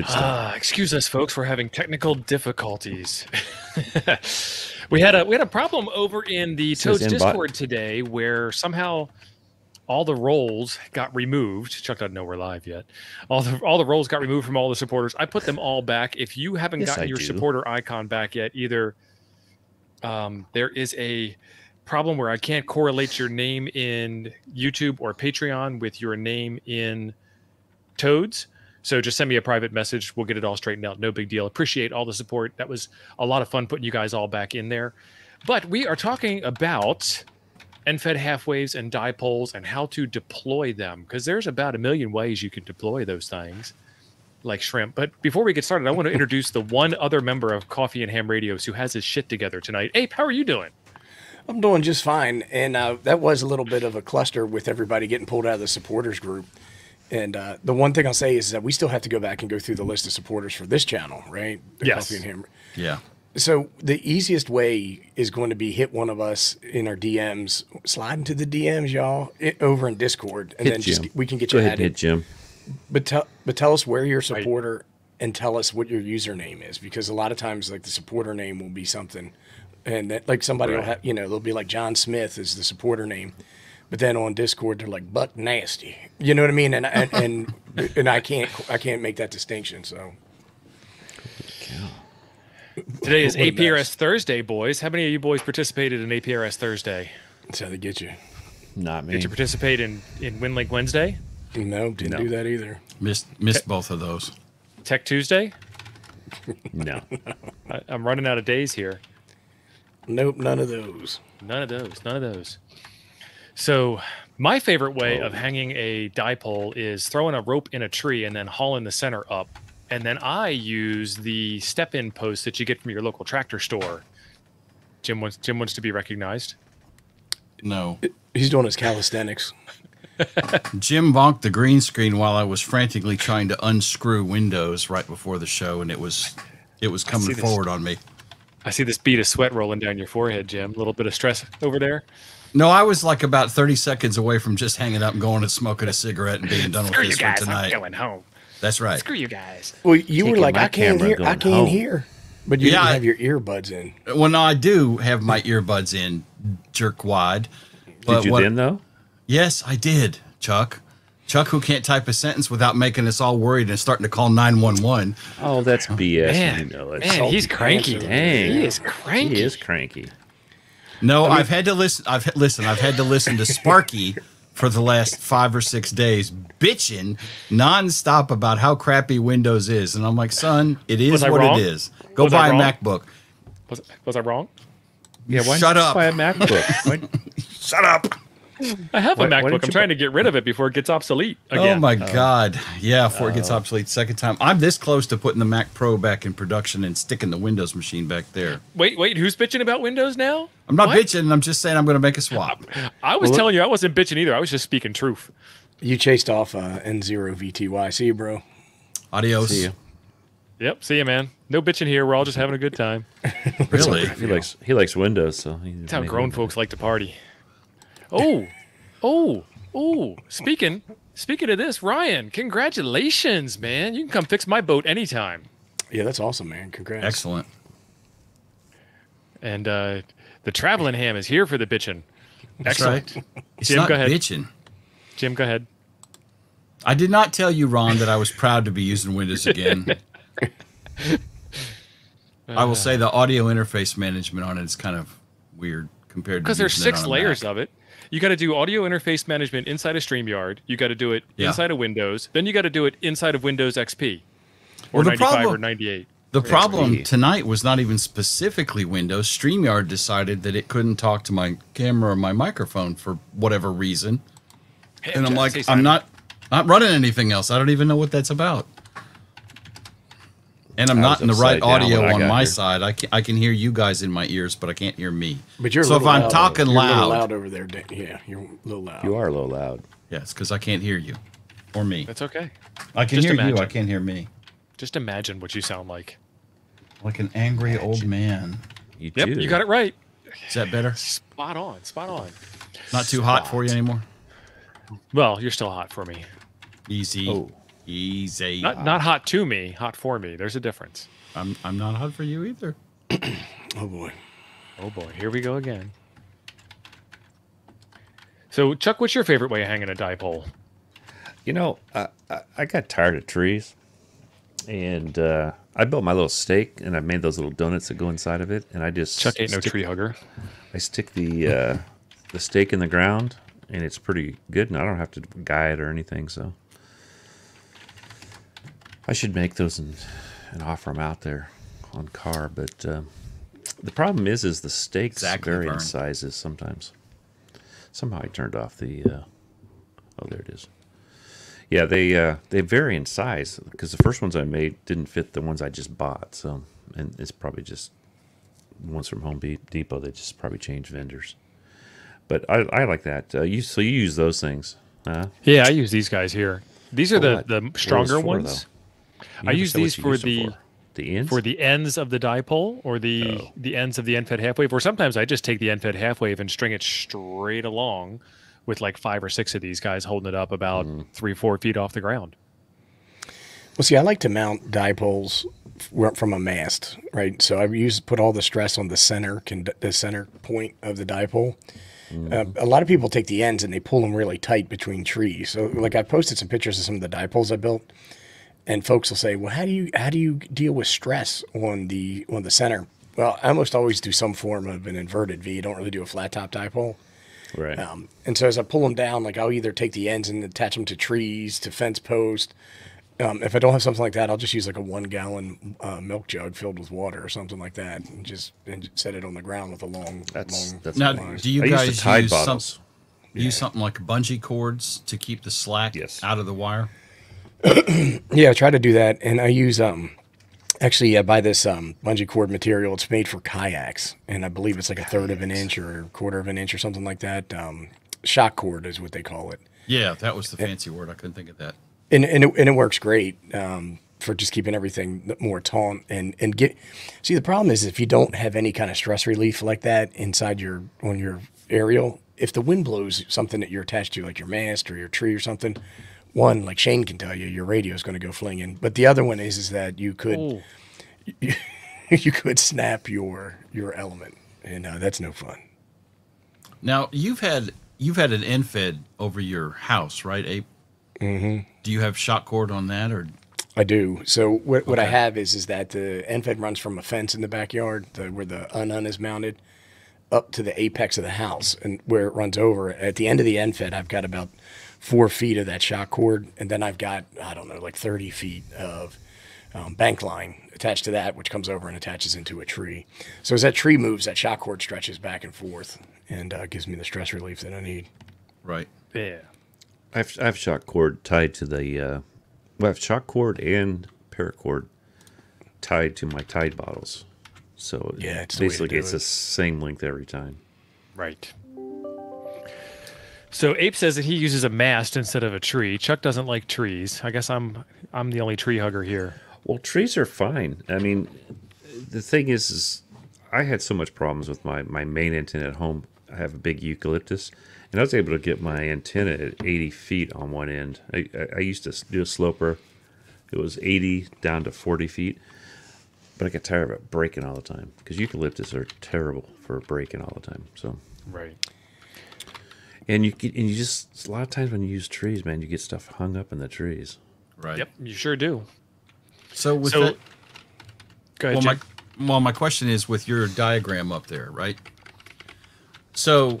Good stuff. Ah, excuse us, folks. We're having technical difficulties. we had a we had a problem over in the Toads. Discord today, where somehow all the roles got removed. Chuck doesn't know we're live yet. All the all the roles got removed from all the supporters. I put them all back. If you haven't Yes, gotten I your do. supporter icon back yet, either um, there is a problem where I can't correlate your name in YouTube or Patreon with your name in Toads. So just send me a private message. We'll get it all straightened out. No big deal. Appreciate all the support. That was a lot of fun putting you guys all back in there. But we are talking about NFED half waves and dipoles and how to deploy them because there's about a million ways you can deploy those things like shrimp. But before we get started, I want to introduce the one other member of Coffee and Ham Radios who has his shit together tonight. Ape, how are you doing? I'm doing just fine, and uh, that was a little bit of a cluster with everybody getting pulled out of the supporters group. And uh, the one thing I'll say is that we still have to go back and go through the list of supporters for this channel, right? The Yes. Coffee and Ham. Yeah. So the easiest way is going to be hit one of us in our DMs, slide into the DMs, y'all, i over in Discord, and Hit then just we can get Go you ahead and added. hit Jim. But tell but tell us where you're a supporter and tell us what your username is because a lot of times like the supporter name will be something, and that like somebody will have you know they'll be like John Smith is the supporter name, but then on Discord they're like Buck Nasty, you know what I mean? And and and, and I can't I can't make that distinction. So Today is APRS mess. Thursday, boys. How many of you boys participated in APRS Thursday? that's how they get you. Not me. Did you participate in, in WinLink Wednesday? No, didn't No. do that either. Missed missed both of those. Tech Tuesday? No. I, I'm running out of days here. Nope, none of those. None of those. None of those. So, my favorite way of oh. hanging a dipole is throwing a rope in a tree and then hauling the center up. And then I use the step in post that you get from your local tractor store. Jim wants Jim wants to be recognized. No. He's doing his calisthenics. Jim bonked the green screen while I was frantically trying to unscrew Windows right before the show, and it was it was see coming this. forward on me. I see this bead of sweat rolling down your forehead, Jim. A little bit of stress over there. No, I was like about 30 seconds away from just hanging up and going and smoking a cigarette and being done with Screw you this for guys. I'm tonight. going home. That's right. Screw you guys. Well, you were like, I can't hear, I can't home. hear, but you Yeah, didn't I- have your earbuds in. Well, no, I do have my earbuds in, jerkwad. But Did you what- then though? Yes, I did, Chuck. Chuck, who can't type a sentence without making us all worried and starting to call 911. Oh, that's BS. Man, you know it. man, he's cranky. Dang. He is cranky. He is cranky. No, I've had to listen. I've listen. I've had to listen to Sparky for the last five or six days, bitching nonstop about how crappy Windows is, and I'm like, son, it is what wrong? it is. Go Was buy a? MacBook. Was, was I wrong? Yeah, why Shut up. Buy a MacBook. Shut up. I have a Why- why MacBook. didn't I'm you trying to get rid of it before it gets obsolete again. Oh my God! Yeah, before it gets obsolete second time. I'm this close to putting the Mac Pro back in production and sticking the Windows machine back there. Wait, wait, who's bitching about Windows now? I'm not What? bitching. I'm just saying I'm going to make a swap. I was Well, telling you I wasn't bitching either. I was just speaking truth. You chased off uh, N0 VTY. See you, bro. Adios. See you. Yep. See you, man. No bitching here. We're all just having a good time. Really? He likes he likes Windows, so he That's how grown folks like to party. Oh, oh, oh. Speaking, speaking of this, Ryan, congratulations, man. You can come fix my boat anytime. Yeah, that's awesome, man. Congrats. Excellent. And uh, the traveling ham is here for the bitching. Excellent. right. It's Jim, not go ahead. bitching. Jim, go ahead. I did not tell you, Ron, that I was proud to be using Windows again. I will say the audio interface management on it is kind of weird compared to Because there's six layers Mac. of it. You got to do audio interface management inside of StreamYard. You got to do it Yeah. inside of Windows. Then you got to do it inside of Windows XP or Well, the 95 or 98. The problem XP. tonight was not even specifically Windows. StreamYard decided that it couldn't talk to my camera or my microphone for whatever reason. Hey, And I'm like, I'm not not running anything else. I don't even know what that's about. And I'm I not in the right audio on my here. side. I can, I can hear you guys in my ears, but I can't hear me. But you're a so if I'm loud talking over- you're a little loud, loud over there. Dan. Yeah, you're a little loud. You are a little loud. yeah, it's because I can't hear you or me. That's okay. I can just hear you. imagine. I can't hear me. Just imagine what you sound like. Like an angry old man. You Yep, do. you got it right. Is that better? Spot on. Spot on. Not too hot for you anymore. Well, you're still hot for me. Easy. Oh. Easy. Not not hot to me, hot for me. There's a difference. I'm I'm not hot for you either. Oh boy. Oh boy, here we go again. So Chuck, what's your favorite way of hanging a dipole? You know, I, I, I got tired of trees, and uh, I built my little stake, and I made those little donuts that go inside of it, and I just Chuck ain't no tree hugger. I stick the uh, the stake in the ground, and it's pretty good, and I don't have to guide or anything. So I should make those and, and offer them out there on car. But uh, the problem is, is the stakes Exactly, vary in sizes sometimes. Somehow I turned off the. Uh, oh, there it is. Yeah, they uh, they vary in size because the first ones I made didn't fit the ones I just bought. So, and it's probably just ones from Home Depot. They just probably changed vendors. But I, I like that. Uh, you so you use those things? Huh? Yeah, I use these guys here. These are For the the stronger those for, ones. You I use these for the- for. the ends. for the ends of the dipole or the Oh. the ends of the end fed half wave, or sometimes I just take the end fed half wave and string it straight along with like five or six of these guys holding it up about Mm-hmm. three four feet off the ground. Well, see, I like to mount dipoles from a mast, right? So I use put all the stress on the center, con- the center point of the dipole. Uh, a lot of people take the ends and they pull them really tight between trees. So, like, I posted some pictures of some of the dipoles I built, and folks will say, "Well, how do you how do you deal with stress on the on the center?" Well, I almost always do some form of an inverted V. I don't really do a flat top dipole. right. Um, and so as I pull them down, like I'll either take the ends and attach them to trees, to fence post. Um, if I don't have something like that, I'll just use like a one gallon uh, milk jug filled with water or something like that, and just and set it on the ground with a long, That's long. that's Now, fine. do you I guys use use some- bottles? Use something like bungee cords to keep the slack Yes. out of the wire. Yeah, I try to do that, and I use um, actually I buy this um bungee cord material. It's made for kayaks, and I believe it's like a third of an inch or a quarter of an inch or something like that. Um, shock cord is what they call it. Yeah, that was the fancy word. I couldn't think of that. and and it, and it works great um, for just keeping everything more taut and and get. See, the problem is if you don't have any kind of stress relief like that inside your on your aerial, if the wind blows something that you're attached to, like your mast or your tree or something, one like Shane can tell you, your radio is going to go flinging. But the other one is is that you could Oh, you could snap your your element, and uh, that's no fun. Now you've had you've had an end fed over your house, right, Ape? Mm-hmm. Do you have shock cord on that, or I do. So what, what I have is is that the NFED runs from a fence in the backyard, the, where the unun is mounted, up to the apex of the house, and where it runs over. At the end of the NFED, I've got about four feet of that shock cord, and then I've got I don't know like thirty feet of um, bank line attached to that, which comes over and attaches into a tree. So as that tree moves, that shock cord stretches back and forth and uh, gives me the stress relief that I need. right? yeah. I have, I have shock cord tied to the. Uh, well, I have shock cord and paracord tied to my Tide bottles. So Yeah, it's the way to basically do it's it. the same length every time. Right. So Ape says that he uses a mast instead of a tree. Chuck doesn't like trees. I guess I'm I'm the only tree hugger here. Well, trees are fine. I mean, the thing is, is I had so much problems with my, my main antenna at home. I have a big eucalyptus, and I was able to get my antenna at 80 feet on one end. I, I, I used to do a sloper. It was 80 down to 40 feet, but I got tired of it breaking all the time because eucalyptus are terrible for breaking all the time. So, Right. And you get, and you just a lot of times when you use trees, man, you get stuff hung up in the trees. Right. Yep, you sure do. So with So- that, Go ahead, well, my well, my question is with your diagram up there, right? So,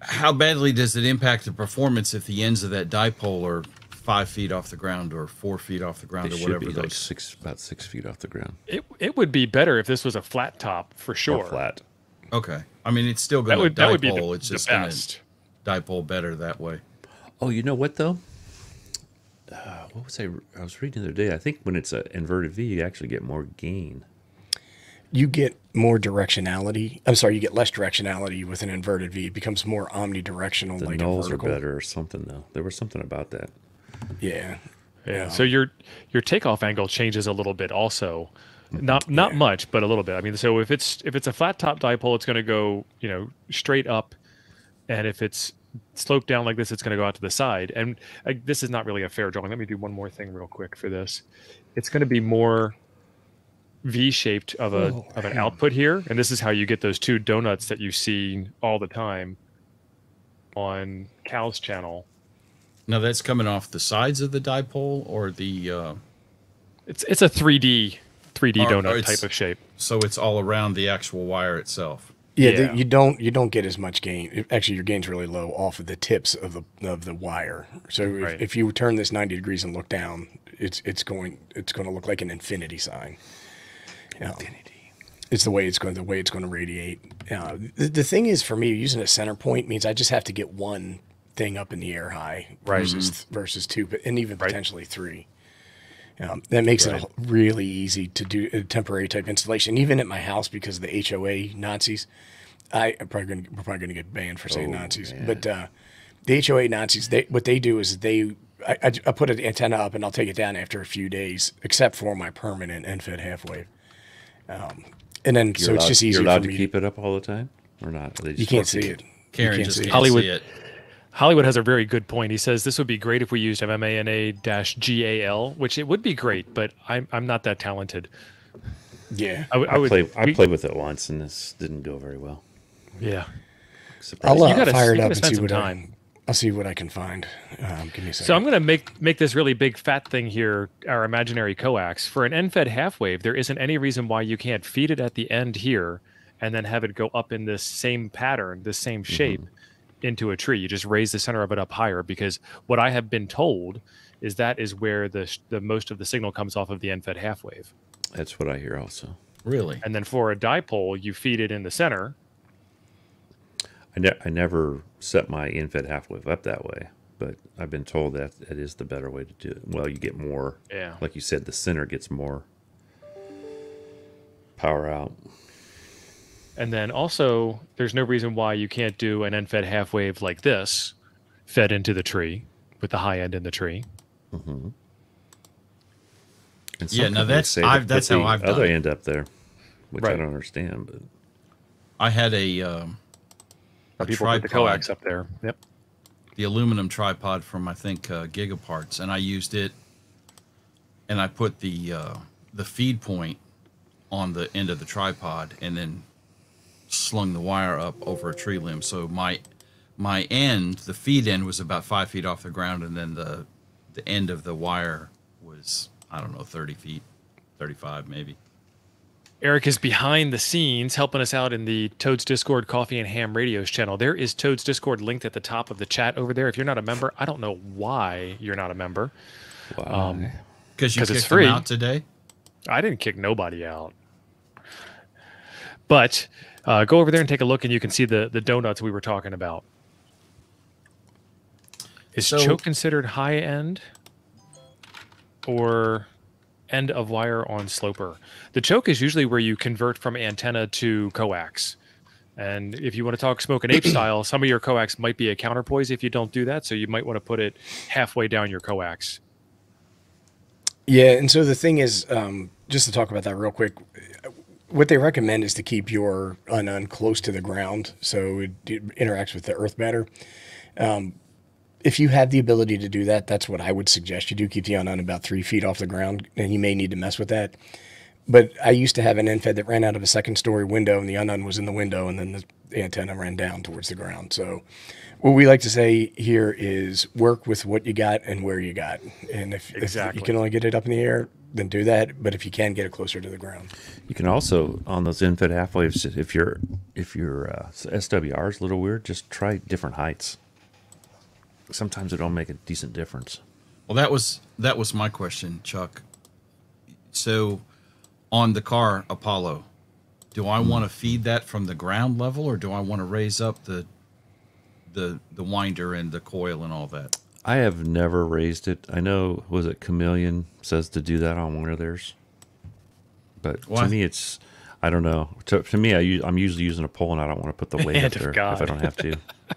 how badly does it impact the performance if the ends of that dipole are five feet off the ground or four feet off the ground It or should whatever be those? like six, about six feet off the ground It, it would be better if this was a flat top for sure. or flat. Okay, I mean it's still going to would that would be the, it's the just going best. to dipole better that way. Oh, you know what though? Uh, what was I? I was reading the other day. I think when it's an inverted V, you actually get more gain. you get more directionality. I'm sorry, you get less directionality with an inverted V. It becomes more omnidirectional, The like nulls are vertical. better or something though. There was something about that. Yeah. Yeah. So your your takeoff angle changes a little bit also. Not not much, but a little bit. I mean, so if it's if it's a flat top dipole, it's going to go you know straight up, and if it's slope down like this, it's going to go out to the side. And uh, this is not really a fair drawing. Let me do one more thing real quick for this. It's going to be more V-shaped of a Oh, of an output here, and this is how you get those two donuts that you see all the time on Cal's channel. Now that's coming off the sides of the dipole or the uh, It's it's a 3D 3D Or- or donut type of shape. so it's all around the actual wire itself. Yeah, Yeah. The, you don't you don't get as much gain. Actually, your gain's really low off of the tips of the of the wire. So if, Right. if you turn this ninety degrees and look down, it's it's going it's going to look like an infinity sign. Infinity. It's the way it's going the way it's going to radiate. Uh, the, the thing is, for me, using a center point means I just have to get one thing up in the air high Right. versus versus two, but and even Right. potentially three. Um, that makes it really easy to do a temporary type installation, even at my house because of the HOA Nazis. I am probably going we're probably going to get banned for saying Oh, Nazis, man. but uh, the HOA Nazis, they what they do is they I, I, I put an antenna up and I'll take it down after a few days, except for my permanent NFED half wave. Um, and then so You're it's allowed- just easier You're allowed for to keep it up all the time, or not? You can't see to- it. You can't just see it. can't Hollywood- see it. Hollywood has a very good point. He says this would be great if we used MMANA-GAL, which it would be great, but I'm I'm not that talented. Yeah, I would. I I, would played. I played with it once, and this didn't go very well. Yeah. Surprising. I'll uh, You gotta- fire you it up and spend see some what time. I, I'll see what I can find. Um, give me a second. So I'm going to make make this really big fat thing here, our imaginary coax. For an end-fed half wave, there isn't any reason why you can't feed it at the end here and then have it go up in this same pattern, this same shape into a tree. You just raise the center of it up higher because what I have been told is that is where the the most of the signal comes off of the end-fed half wave. That's what I hear also. Really? And then for a dipole, you feed it in the center. I, ne- I never set my end-fed half wave up that way, but I've been told that that is the better way to do it. Well, you get more, Yeah. like you said, the center gets more power out. And then also, there's no reason why you can't do an end-fed half wave like this, fed into the tree with the high end in the tree. And Yeah, some no, that's- say to I've- that's how I've done other it. end up there, which I don't understand. But I had a, um, a People put the coax up there. Yep. the aluminum tripod from I think uh, Gigaparts, and I used it, and I put the uh, the feed point on the end of the tripod, and then slung the wire up over a tree limb. So my my end, the feed end, was about five feet off the ground, and then the the end of the wire was I don't know thirty feet, thirty five maybe. Eric is behind the scenes helping us out in the Toads Discord Coffee and Ham Radios channel. There is Toads Discord linked at the top of the chat over there. If you're not a member, I don't know why you're not a member. wow, Um, Because you 'Cause it's kicked free. them out today. I didn't kick nobody out. But uh, go over there and take a look, and you can see the the donuts we were talking about. Is So- choke considered high end or end of wire on sloper? The choke is usually where you convert from antenna to coax. And if you want to talk smoke and ape style, some of your coax might be a counterpoise if you don't do that. So you might want to put it halfway down your coax. Yeah, and so the thing is, um, just to talk about that real quick, what they recommend is to keep your unun close to the ground so it, it interacts with the earth better. Um, if you have the ability to do that, that's what I would suggest you do. Keep the unun about three feet off the ground, and you may need to mess with that. But I used to have an NFED that ran out of a second story window, and the unun was in the window, and then the, antenna ran down towards the ground. So, what we like to say here is work with what you got and where you got. And if, if you can only get it up in the air, then do that. But if you can, get it closer to the ground. you can also on those end-fed half waves. If your if your uh, SWR is a little weird, just try different heights. Sometimes it don't make a decent difference. Well, that was that was my question, Chuck. So, on the car Apollo, do I want to feed that from the ground level, or do I want to raise up the the the winder and the coil and all that? I have never raised it. I know was it Chameleon says to do that on one of theirs, but to me it's I don't know. To, to me, I use, I'm usually using a pole, and I don't want to put the weight up there God. if I don't have to.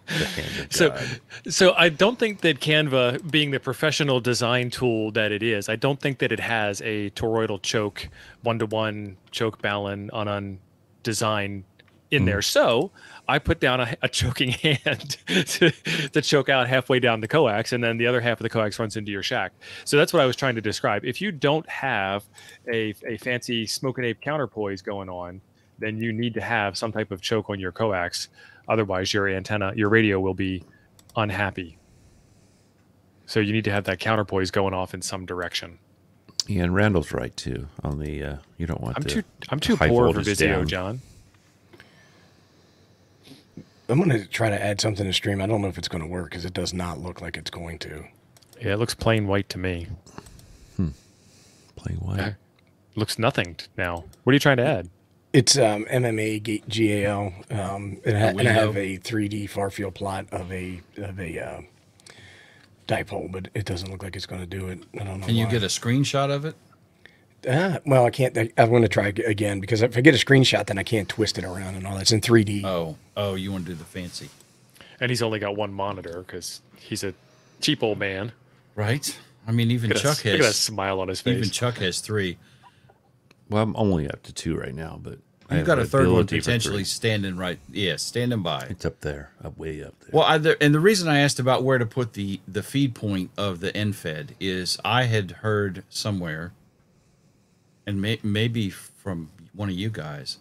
The hand of So, God. so I don't think that Canva, being the professional design tool that it is, I don't think that it has a toroidal choke, one-to-one choke balun on on design in there. So I put down a, a choking hand to, to choke out halfway down the coax, and then the other half of the coax runs into your shack. So that's what I was trying to describe. If you don't have a, a fancy smoking ape counterpoise going on, then you need to have some type of choke on your coax. Otherwise, your antenna, your radio will be unhappy. So you need to have that counterpoise going off in some direction. Yeah, and Randall's right too. On the uh, you don't want I'm too I'm too poor for Visio, down. John. I'm gonna try to add something to stream. I don't know if it's gonna work because it does not look like it's going to. Yeah, it looks plain white to me. Hmm. Plain white. looks nothing now. What are you trying to add? It's um, MMA G- GAL, um, and, I, A and I have a 3D far field plot of a of a uh, dipole, but it doesn't look like it's going to do it. I don't know. Can you why. get a screenshot of it? Ah, well, I can't. I, I'm going to try again because if I get a screenshot, then I can't twist it around and all. That's in 3D. Oh, oh, you want to do the fancy, And he's only got one monitor because he's a cheap old man. right? I mean, even Look at, Chuck that, look at that smile on his face. even Chuck has three. Well, I'm only up to two right now, but I You've got a third one potentially standing right. Yeah, standing by. It's up there, up way up there. Well, I, there, and the reason I asked about where to put the the feed point of the NFED is I had heard somewhere, and may, maybe from one of you guys,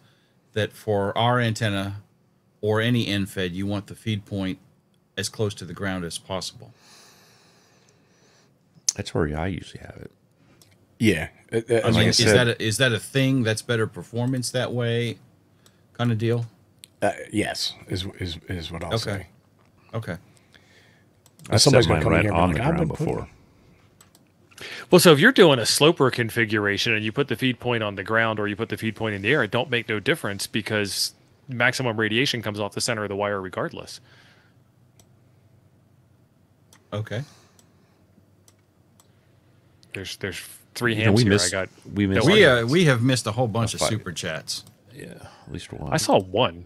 that for our antenna or any NFED, you want the feed point as close to the ground as possible. That's where I usually have it. Yeah. Uh, uh, I as mean, is said, that a, is that a thing that's better performance that way, kind of deal? uh, yes, is, is is what I'll Okay. say. Okay. I've somebody's set gonna mine come in right here on the like, ground been putting before. Well, so if you're doing a sloper configuration and you put the feed point on the ground or you put the feed point in the air, it don't make no difference because maximum radiation comes off the center of the wire regardless. Okay. There's there's three You know, hands we here. missed. I got. we missed. We wonder. uh, we have missed a whole bunch of fight. super chats. yeah, at least one. I saw one.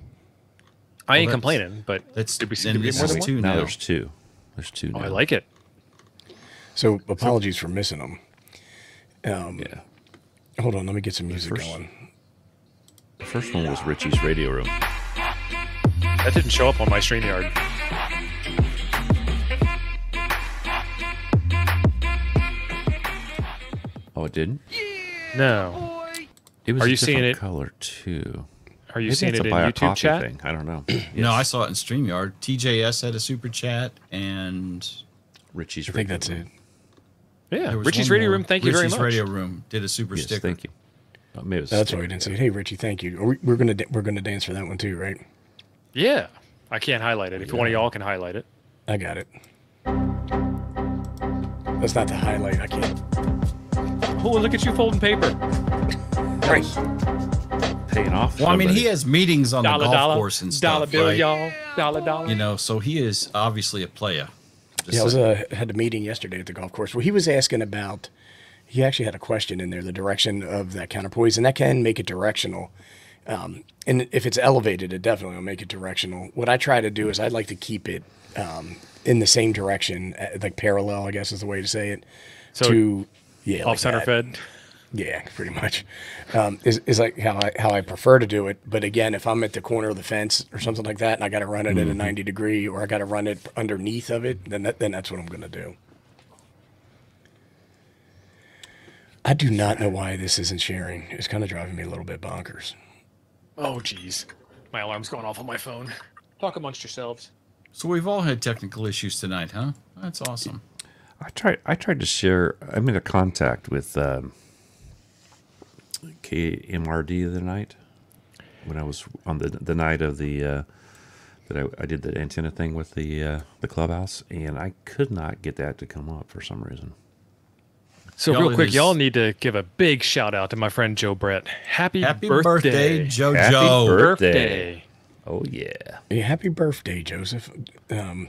I ain't complaining, but that's- did we see did we this get more than one? two now now. there's two. There's two. Oh, now. I like it. So apologies for missing them. Um, Yeah. Hold on, let me get some music first- going. The first one was Richie's radio room. That didn't show up on my StreamYard. Oh, it didn't. No. It was Are a you seeing it- color too. Are you Maybe seeing it's it a in YouTube chat? thing. I don't know. No, I saw it in StreamYard. TJS had a super chat, and Richie's. I think that's room. it. Yeah. Richie's Radio. Room, thank you very Richie's much. Radio Room did a super Yes, sticker. thank you. Oh, maybe it was a That's why we sticker, didn't say it. Hey, Richie, thank you. Are we, we're gonna da- we're gonna dance for that one too, right? Yeah. I can't highlight it. If one of y'all can highlight it. I got it. That's not the highlight. I can't. Oh, look at you folding paper. Right. Paying off. Well, I mean, he has meetings on Dollar the golf dollar. course and stuff, dollar bill, right? y'all. Dollar dollar. You know, so he is obviously a player. Just Yeah, I was uh, had a meeting yesterday at the golf course. Well, he was asking about. He actually had a question in there, the direction of that counterpoise, and that can make it directional. Um, and if it's elevated, it definitely will make it directional. What I try to do is I'd like to keep it um, in the same direction, uh, like parallel, I guess is the way to say it. So to yeah, Off like center that. fed. Yeah, pretty much. Um, is, is like how I how I prefer to do it. But again, if I'm at the corner of the fence or something like that, and I got to run it at a 90 degree, or I got to run it underneath of it, then that, then that's what I'm going to do. I do not know why this isn't sharing. It's kind of driving me a little bit bonkers. Oh, jeez. My alarm's going off on my phone. Talk amongst yourselves. So we've all had technical issues tonight, huh? That's awesome. I tried. I tried to share. I made a contact with um, KMRD the other night when I was on the the night of the uh, that I, I did the antenna thing with the uh, the clubhouse, and I could not get that to come up for some reason. So Y'all, real quick, is- y'all need to give a big shout out to my friend Joe Brett. Happy, Happy birthday, birthday, JoJo. Happy birthday. Birthday. Oh yeah. Yeah, happy birthday, Joseph. Um,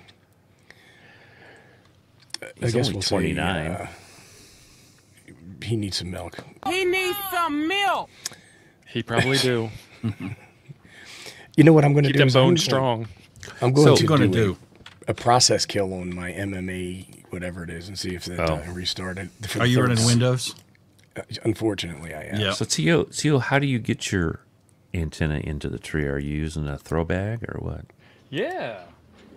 I guess only we'll 29. uh, he needs some milk. He needs some milk. He probably do. You know what I'm going to Keep do? them is I'm bones going- strong. I'm going What to gonna do, do? A, a process kill on my MMA, whatever it is, and see if that Oh. uh, restarted. Are you third running. Windows? Uh, Unfortunately, I am. Yeah. So Tio, Tio, how do you get your antenna into the tree. Are you using a throw bag or what? Yeah.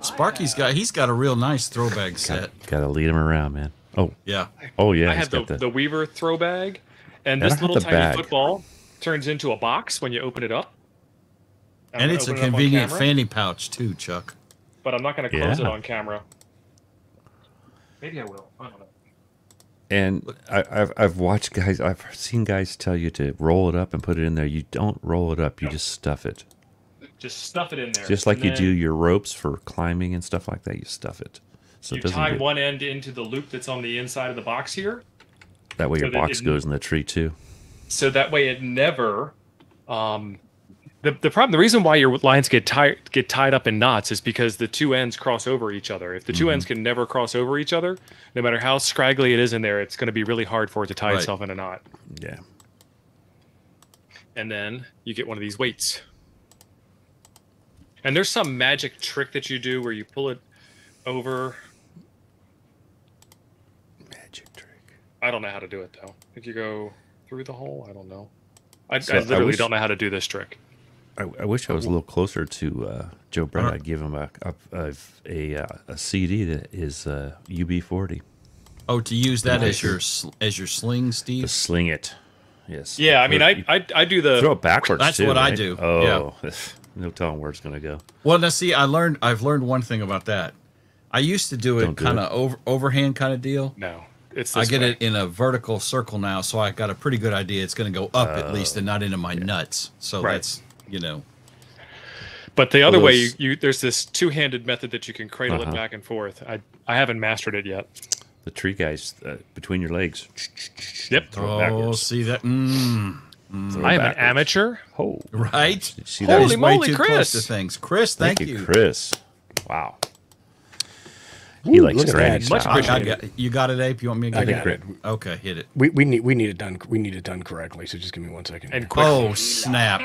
Sparky's got he's got a real nice throwback set. Got to lead him around, man. Oh, Yeah. oh yeah. I he's have the, the, the Weaver throw bag, and I this little tiny bag. football turns into a box when you open it up. I'm And it's a open it convenient fanny pouch too, Chuck. But I'm not going to close it on camera. Maybe I will. I don't know. and I, I've I've watched guys. I've seen guys tell you to roll it up and put it in there. You don't roll it up. You just stuff it. Just stuff it in there. Just like and you then do your ropes for climbing and stuff like that. You stuff it. So You tie get, one end into the loop that's on the inside of the box here, that way so your that box goes in the tree too. so that way it never. Um, the, the problem, the reason why your lines get tied get tied up in knots is because the two ends cross over each other. If the 2 Mm-hmm. ends can never cross over each other, no matter how scraggly it is in there, it's going to be really hard for it to tie Right. itself in a knot. Yeah. And then you get one of these weights. And there's some magic trick that you do where you pull it over. Magic trick. I don't know how to do it though. I think you go through the hole. I don't know. I, So I I literally wish- don't know how to do this trick. I, I wish I was a little closer to uh, Joe Brett. Uh-huh. I'd give him a a, a, a, uh, a CD that is uh, UB40. Oh, to use that as your sl- as your sling, Steve. Just sling it. Yes. Yeah, I mean, I I, I do the throw it backwards. That's too, what I do, Oh, no telling where it's gonna go. Well, now see, I learned I've learned one thing about that. I used to do it kind of over overhand kind of deal. no. It's I get way. it in a vertical circle now, so I got a pretty good idea. It's going to go up at least, and not into my nuts. So Right. that's you know. But the other way, you, you there's this two-handed method that you can cradle Uh-huh. it back and forth. I I haven't mastered it yet. The tree guys uh, between your legs. Yep. Throw Oh, backwards. see that? Mm, Throw it I am an amateur. Oh, right? see that? Holy He's way moly, too close to things. Chris, thank, you. Chris. Wow. He Ooh, likes look at granny. Much style. I, I got, you got it, Ape. You want me to get I get got it? it. Okay, hit it. We, we need we need it done we need it done correctly. So just give me one second. And here. Oh snap!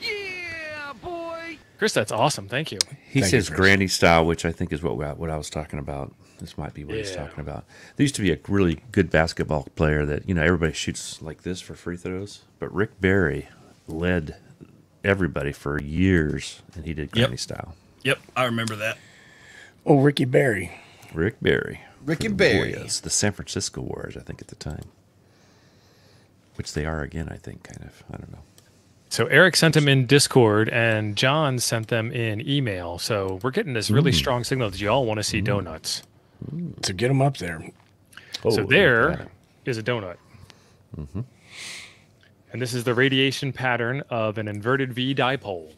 Yeah, boy. Chris, that's awesome. Thank you. He Thank says Chris. granny style, which I think is what we- what I was talking about. This might be what he's talking about. There used to be a really good basketball player that you know everybody shoots like this for free throws, but Rick Barry led everybody for years, and he did granny style. Yep, I remember that. Oh, Ricky Barry. Rick Barry, Ricky the Barry. Warriors, the San Francisco Warriors, I think at the time, which they are again. I think kind of. I don't know. So Eric sent them in Discord, and John sent them in email. So we're getting this really mm. strong signal that you all want to see mm. donuts. So get them up there. Oh, so look at there that. is a donut. And this is the radiation pattern of an inverted V dipole.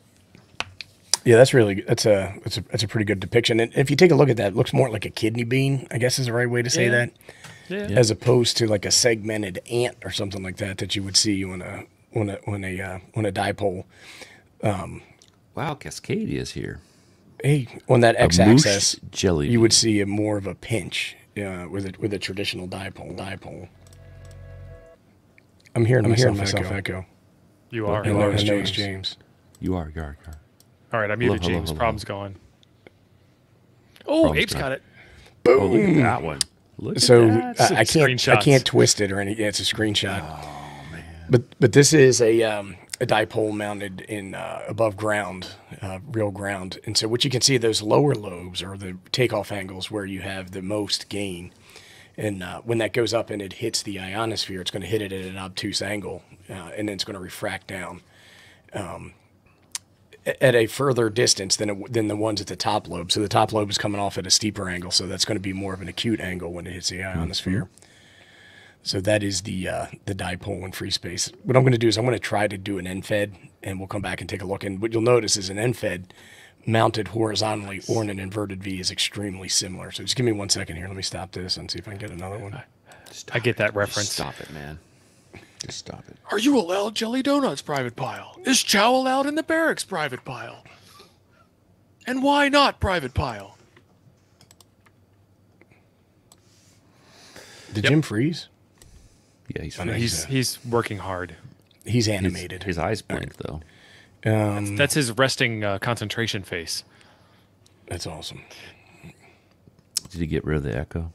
Yeah, that's really that's a that's a that's a pretty good depiction. And if you take a look at that, it looks more like a kidney bean. I guess is the right way to say Yeah. that, Yeah. as opposed to like a segmented ant or something like that that you would see on a on a on a uh, on a dipole. Wow, Cascadia is here. Hey, on that A x-axis, jelly. you would see a more of a pinch uh, with a with a traditional dipole. Dipole. I'm hearing, I'm hearing myself echo. You are. Hello, Hello. it's James. James. James. You are. You are. You are. All right, I muted Hello, hello, James. hello. Problem's gone. Oh, Problem's Ape's gone. got it. Oh, look at that one. Look So at that. I, I can't I can't twist it or anything. Yeah, it's a screenshot. Oh man! But but this is a um, a dipole mounted in uh, above ground, uh, real ground, and so what you can see those lower lobes are the takeoff angles where you have the most gain, and uh, when that goes up and it hits the ionosphere, it's going to hit it at an obtuse angle, uh, and then it's going to refract down. Um, at a further distance than it, than the ones at the top lobe. So the top lobe is coming off at a steeper angle, so that's going to be more of an acute angle when it hits the ionosphere. So that is the uh, the dipole in free space. What I'm going to do is I'm going to try to do an NFED, and we'll come back and take a look. And what you'll notice is an NFED mounted horizontally or in an inverted V is extremely similar. So just give me one second here. Let me stop this and see if I can get another one. I get that reference. Stop it, man. Just stop it. Are you allowed jelly donuts, private Pyle? Is chow allowed in the barracks, private Pyle? And why not, private Pyle? Did Jim freeze? Yeah, he's know fine. He's he's working hard. He's His- animated. His eyes blink though. um, That's his resting uh, concentration face. that's awesome. Did he get rid of the echo?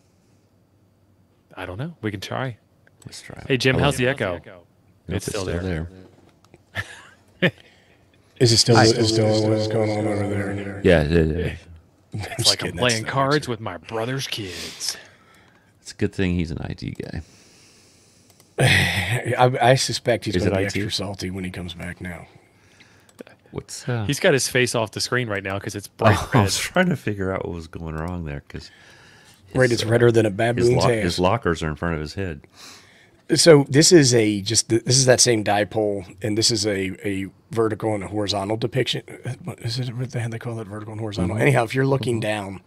I don't know. We can try. Let's try. Hey Jim, Oh, how's yeah. the echo? Nope, it's still there. there. Is it still? Is still what's going on over there? Yeah, yeah, yeah. It's like I'm playing cards with my brother's kids. It's a good thing he's an ID guy. I, I suspect he's going to be IT? extra salty when he comes back now. What's uh, He's got his face off the screen right now because it's Oh, bright I red. was trying to figure out what was going wrong there because Right, it's redder than a his, baboon's lock, ass. his lockers are in front of his head. So this is a just this is that same dipole, and this is a a vertical and a horizontal depiction. Uh, What is it? What the hell they call it? Vertical and horizontal. Anyhow, if you're looking down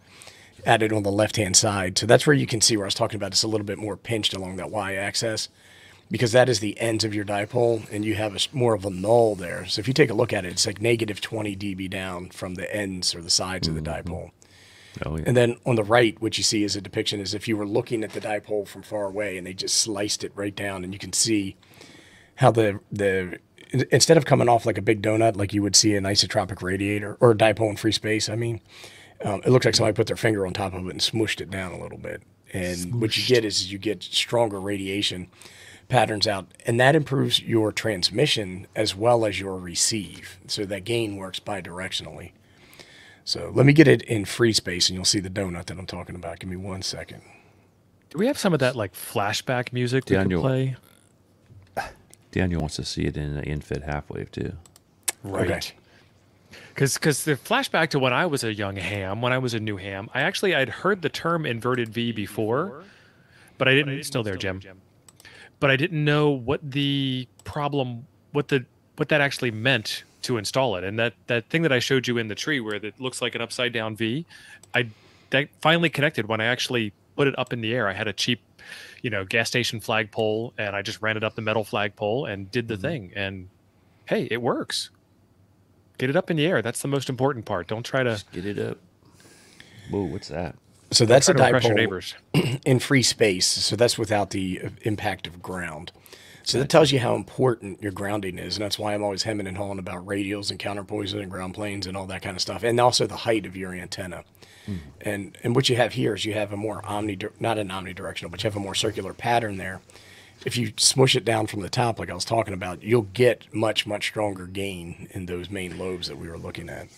at it on the left hand side, so that's where you can see where I was talking about. It's a little bit more pinched along that y axis because that is the ends of your dipole, and you have a, more of a null there. So if you take a look at it, it's like negative 20 dB down from the ends or the sides of the dipole. Oh yeah. And then on the right, what you see is a depiction as if you were looking at the dipole from far away and they just sliced it right down and you can see how the the instead of coming off like a big donut like you would see an isotropic radiator or a dipole in free space, I mean, um, it looks like somebody put their finger on top of it and smushed it down a little bit. And what you get is you get stronger radiation patterns out, and that improves your transmission as well as your receive. So that gain works bidirectionally. So let me get it in free space, and you'll see the donut that I'm talking about. Give me one second. Do we have some of that like flashback music we Daniel. could play? Daniel wants to see it in an end-fed half wave too. Right. Because because the flashback to when I was a young ham, when I was a new ham, I actually I'd heard the term inverted V before, but I didn't. Still there, Jim. But I didn't know what the problem, what the what that actually meant to install it. And that that thing that I showed you in the tree where it looks like an upside down V, I that finally connected when I actually put it up in the air. I had a cheap, you know, gas station flagpole, and I just ran it up the metal flagpole and did the mm-hmm. thing. And hey, it works. Get it up in the air. That's the most important part. Don't try to Just get it up. Whoa, what's that? So that's a dipole in free space. So that's without the uh, impact of ground. So that tells you how important your grounding is, and that's why I'm always hemming and hawing about radials and counterpoises and ground planes and all that kind of stuff, and also the height of your antenna. And and what you have here is you have a more omni, not an omnidirectional, but you have a more circular pattern there. If you smush it down from the top, like I was talking about, you'll get much much stronger gain in those main lobes that we were looking at.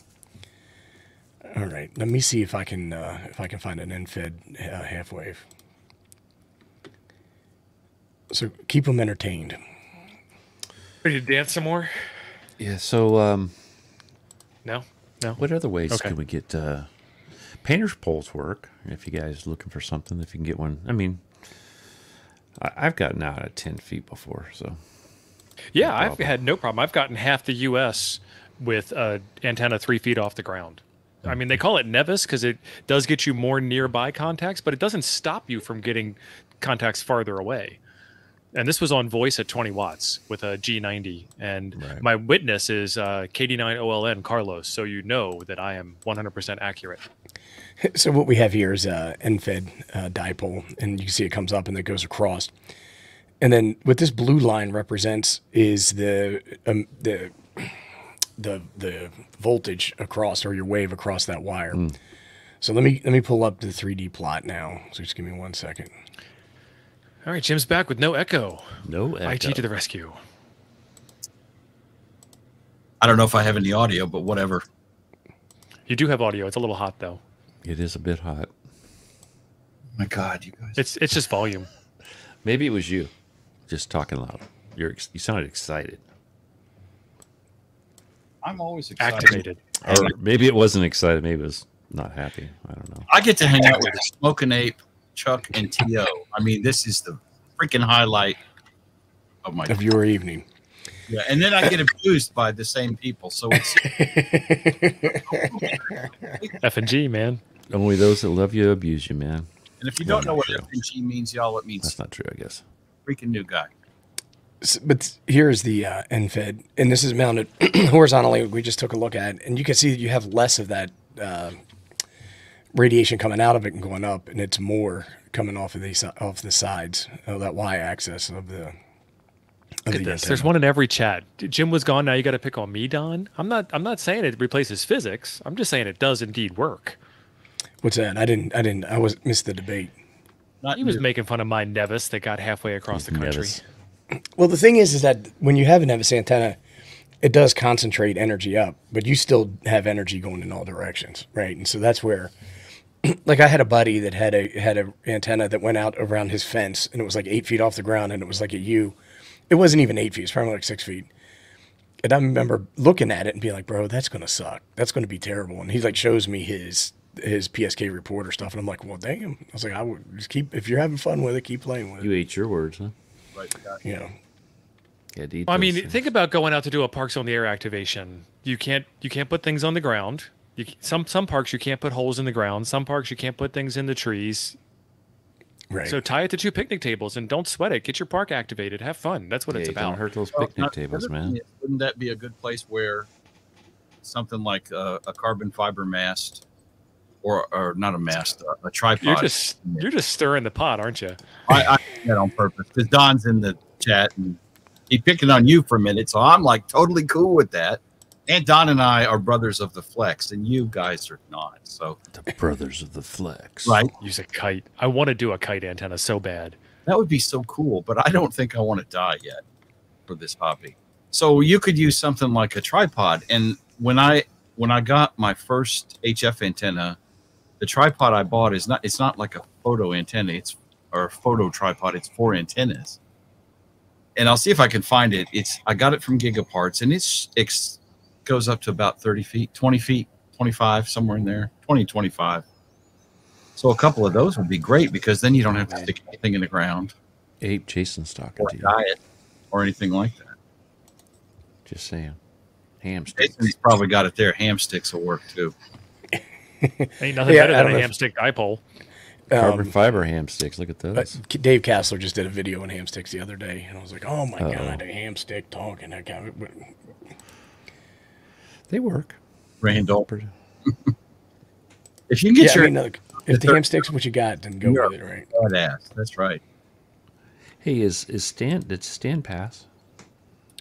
All right, let me see if I can uh, if I can find an end-fed uh, half wave. So keep them entertained. Ready to dance some more? Yeah. So, um, No, no. what other ways Okay. can we get uh, painters poles work? If you guys looking for something, if you can get one. I mean, I, I've gotten out at ten feet before, so Yeah, I've had no problem. I've gotten half the U.S. with a antenna three feet off the ground. I mean, they call it NVIS because it does get you more nearby contacts, but it doesn't stop you from getting contacts farther away. And this was on voice at 20 watts with a G90. And Right. my witness is uh, KD9OLN Carlos. So you know that I am 100% accurate. So what we have here is a NFED uh, dipole, and you can see it comes up and it goes across. And then what this blue line represents is the um, the the the voltage across or your wave across that wire. Hmm. So let me let me pull up the 3D plot now. So just give me one second. All right, Jim's back with no echo. no echo. IT to the rescue. I don't know if I have any audio, but whatever. You do have audio. It's a little hot though. It is a bit hot. My God, you guys. It's it's just volume. Maybe it was you, just talking loud. You're you sounded excited, I'm always excited. Activated. or maybe it wasn't excited. Maybe it was not happy. I don't know. I get to hang out with Smoking Ape, Chuck, and To. I mean, this is the freaking highlight of my. Of your evening. Yeah, and then I get abused by the same people. So it's F and G, man. Only those that love you abuse you, man. and if you don't know what F and G means, y'all, it means That's not true, I guess. freaking new guy. S- But here's the uh, NFED, and this is mounted horizontally. We just took a look at, and you can see that you have less of that uh, radiation coming out of it and going up, and it's more coming off of these off the sides of that y-axis of the. Of Look at the this. There's one in every chat. Jim was gone. Now you got to pick on me, Don. I'm not. I'm not saying it replaces physics. I'm just saying it does indeed work. What's that? I didn't. I didn't. I was missed the debate. Not He was your- making fun of my NVIS that got halfway across the country. NVIS. Well, the thing is, is that when you have an NVIS antenna, it does concentrate energy up, but you still have energy going in all directions, right? And so that's where, like, I had a buddy that had a had a antenna that went out around his fence, and it was like eight feet off the ground, and it was like a U. It wasn't even eight feet; it's probably like six feet. And I remember looking at it and being like, "Bro, that's gonna suck. That's gonna be terrible." And he like shows me his his PSK reporter stuff, and I'm like, "Well, damn." I was like, "I would just keep if you're having fun with it, keep playing with it." You it." ate your words, huh? Right, got- You Yeah, Well, I mean, things. think about going out to do a parks on the air activation. You can't you can't put things on the ground. You, some some parks you can't put holes in the ground. Some parks you can't put things in the trees. right? So tie it to two picnic tables and don't sweat it. Get your park activated. Have fun. That's what yeah, it's you don't about. hurt those Well, picnic not- tables, man. Wouldn't that be a good place where something like a, a carbon fiber mast, or or not a mast, a, a tripod? You're just you're just stirring the pot, aren't you? I, I did that on purpose because Don's in the chat and he picking on you for a minute, so I'm like totally cool with that. And Don and I are brothers of the flex, and you guys are not. So The brothers of the flex. right, Use a kite. I want to do a kite antenna so bad. that would be so cool, but I don't think I want to die yet for this hobby. So you could use something like a tripod. And when I when I got my first HF antenna, the tripod I bought is not it's not like a photo antenna, it's or a photo tripod, it's four antennas. And I'll see if I can find it. It's I got it from Gigaparts and it's it goes up to about 30 feet, 20 feet, 25, somewhere in there, 20, 25. So a couple of those would be great because then you don't have to stick anything in the ground Ape Jason's talking or to you. diet or anything like that. Just saying. Hamster. Jason's probably got it there. Ham sticks will work too. Ain't nothing Yeah, better than a know ham stick dipole. Carbon Um, fiber ham sticks. Look at Uh, those. Dave Casler just did a video on ham sticks the other day, and I was like, "Oh my Uh-oh. god, a ham stick talking!" I got They work. Randall, Pretty- if you can get yeah, your I mean, look, if the ham sticks what you got, then go Yeah. with it, right? ass, that's right. Hey, is is Stan? Did Stan pass?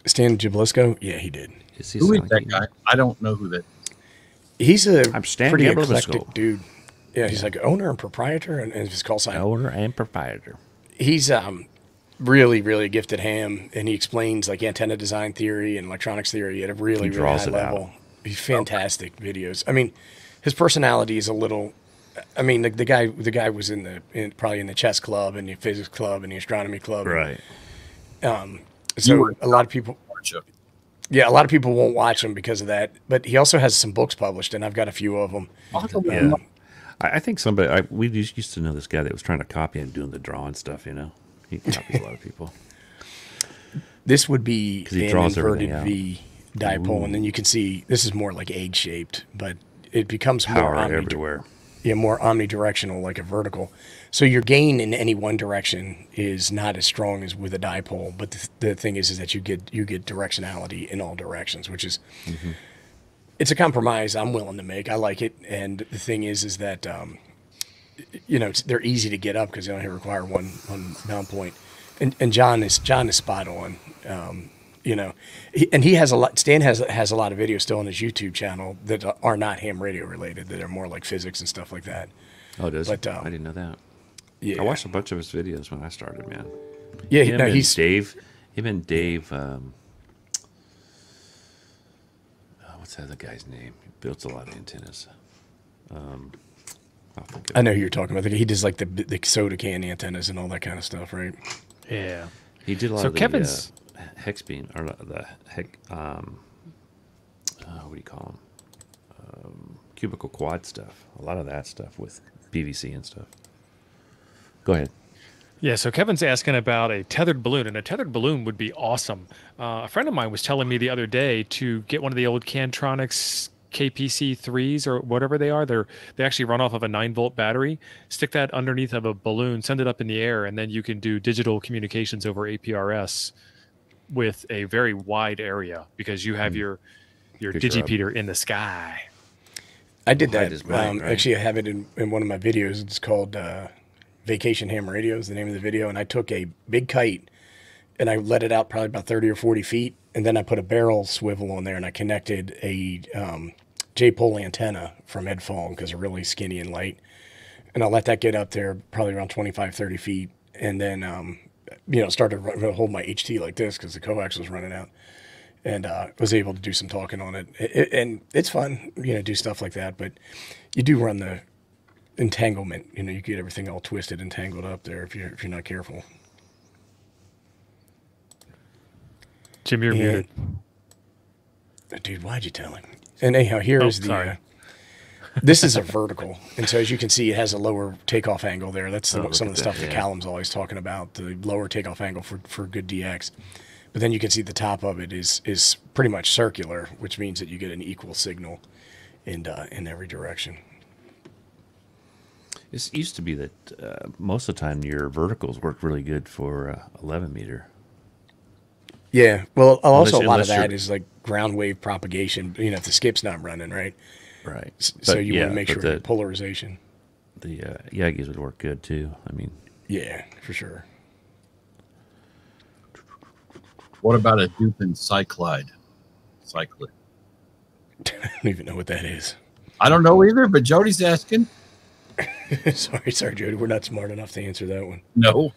Stan Gibilisco, yeah, he did. Is he Who is sound that he- guy? I don't know who that. He's a I'm pretty Gibilisco. eclectic dude. Yeah, he's like owner and proprietor, and, and his call sign. Owner and proprietor. He's um really, really gifted ham, and he explains like antenna design theory and electronics theory at a really, He really draws high it out. level. He's fantastic videos. I mean, his personality is a little. I mean, the, the guy, the guy was in the in, probably in the chess club and the physics club and the astronomy club. Right. So You were- a lot of people, Aren't you? Yeah, a lot of people won't watch him because of that. But he also has some books published, and I've got a few of them. Yeah. I, I think somebody. I, we used used to know this guy that was trying to copy him doing the drawing stuff. You know, he copies a lot of people. This would be 'Cause he an draws inverted. V dipole, and then you can see this is more like egg shaped, but it becomes Power more omni- everywhere. yeah, more omnidirectional, like a vertical. So your gain in any one direction is not as strong as with a dipole. But the, the thing is, is that you get you get directionality in all directions, which is it's a compromise I'm willing to make. I like it, and the thing is, is that um, you know it's, they're easy to get up because they only require one one mount point. And and John is John is spot on. Um, you know, he, and he has a lot. Stan has has a lot of videos still on his YouTube channel that are not ham radio related. That are more like physics and stuff like that. Oh, does? But, um, I didn't know that. Yeah, I watched a bunch of his videos when I started, man. Yeah, Him no, and he's Dave. Him and Dave. Um, oh, what's that other guy's name? He builds a lot of antennas. Um, I'll I know who you're talking about. He does like the the soda can antennas and all that kind of stuff, right? Yeah. He did a lot So of the Kevin's- uh, hex beam or the- the heck. Um, uh, what do you call them? Um, cubical quad stuff. A lot of that stuff with PVC and stuff. Go ahead. Yeah, so Kevin's asking about a tethered balloon, and a tethered balloon would be awesome. Uh, a friend of mine was telling me the other day to get one of the old Kantronics KPC threes or whatever they are. They're they actually run off of a nine volt battery. Stick that underneath of a balloon, send it up in the air, and then you can do digital communications over APRS with a very wide area because you have your your Good job. digipeater in the sky. I did that. that. is um, right? Actually, I have it in, in one of my videos. It's called uh, Vacation Ham Radio is the name of the video. And I took a big kite and I let it out probably about 30 or 40 feet. And then I put a barrel swivel on there and I connected a um, J pole antenna from Ed Fong because they're really skinny and light. And I'll let that get up there probably around 25, 30 feet. And then, um, you know, started to hold my HT like this because the coax was running out. And uh, was able to do some talking on it. It- it- And it's fun, you know, do stuff like that. But you do run the entanglement. You know, you get everything all twisted and tangled up there if you're, if you're not careful. Jim, you're And- muted. Dude, why'd you tell him? And anyhow, here Oh, is the. Uh, this is a vertical, and so as you can see, it has a lower takeoff angle there. That's the, Oh, some of the stuff that, that. Callum's always talking about, the lower takeoff angle for, for good DX. But then you can see the top of it is is pretty much circular, which means that you get an equal signal in uh, in every direction. It used to be that uh, most of the time your verticals worked really good for uh, 11 meter. Yeah, well, also Unless- a lot of unless that you're- is like ground wave propagation. You know, if the skip's not running right, Right. S- so you want to make sure the, polarization. the uh, Yagis would work good too. I mean, Yeah, for sure. What about a Dupin Cyclide? Cyclid. I don't even know what that is. I don't know either, but Jody's asking. sorry, sorry, Jody. We're not smart enough to answer that one. No,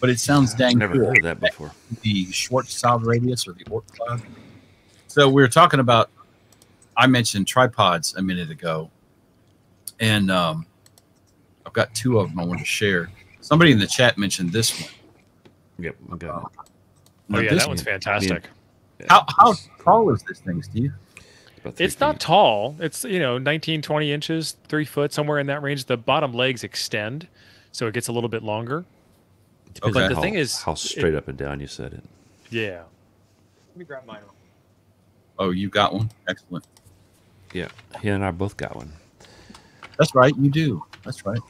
but it sounds dang. I've never cool. heard of that before. the Schwarzschild radius or the Oort cloud. So we were talking about. I mentioned tripods a minute ago, and um, I've got two of them I want to share. Somebody in the chat mentioned this one. Yep. I got it. Oh Now, yeah, this that one's one- fantastic. How how tall is this thing, Steve? About three It's not tall. It's you know 19, 20 inches, three foot, somewhere in that range. The bottom legs extend, so it gets a little bit longer. Depends But the how- thing is, how it- straight up and down you said it. Yeah. Let me grab mine. Oh, you got one. Excellent. Yeah. He and I both got one. That's right. You do. That's right.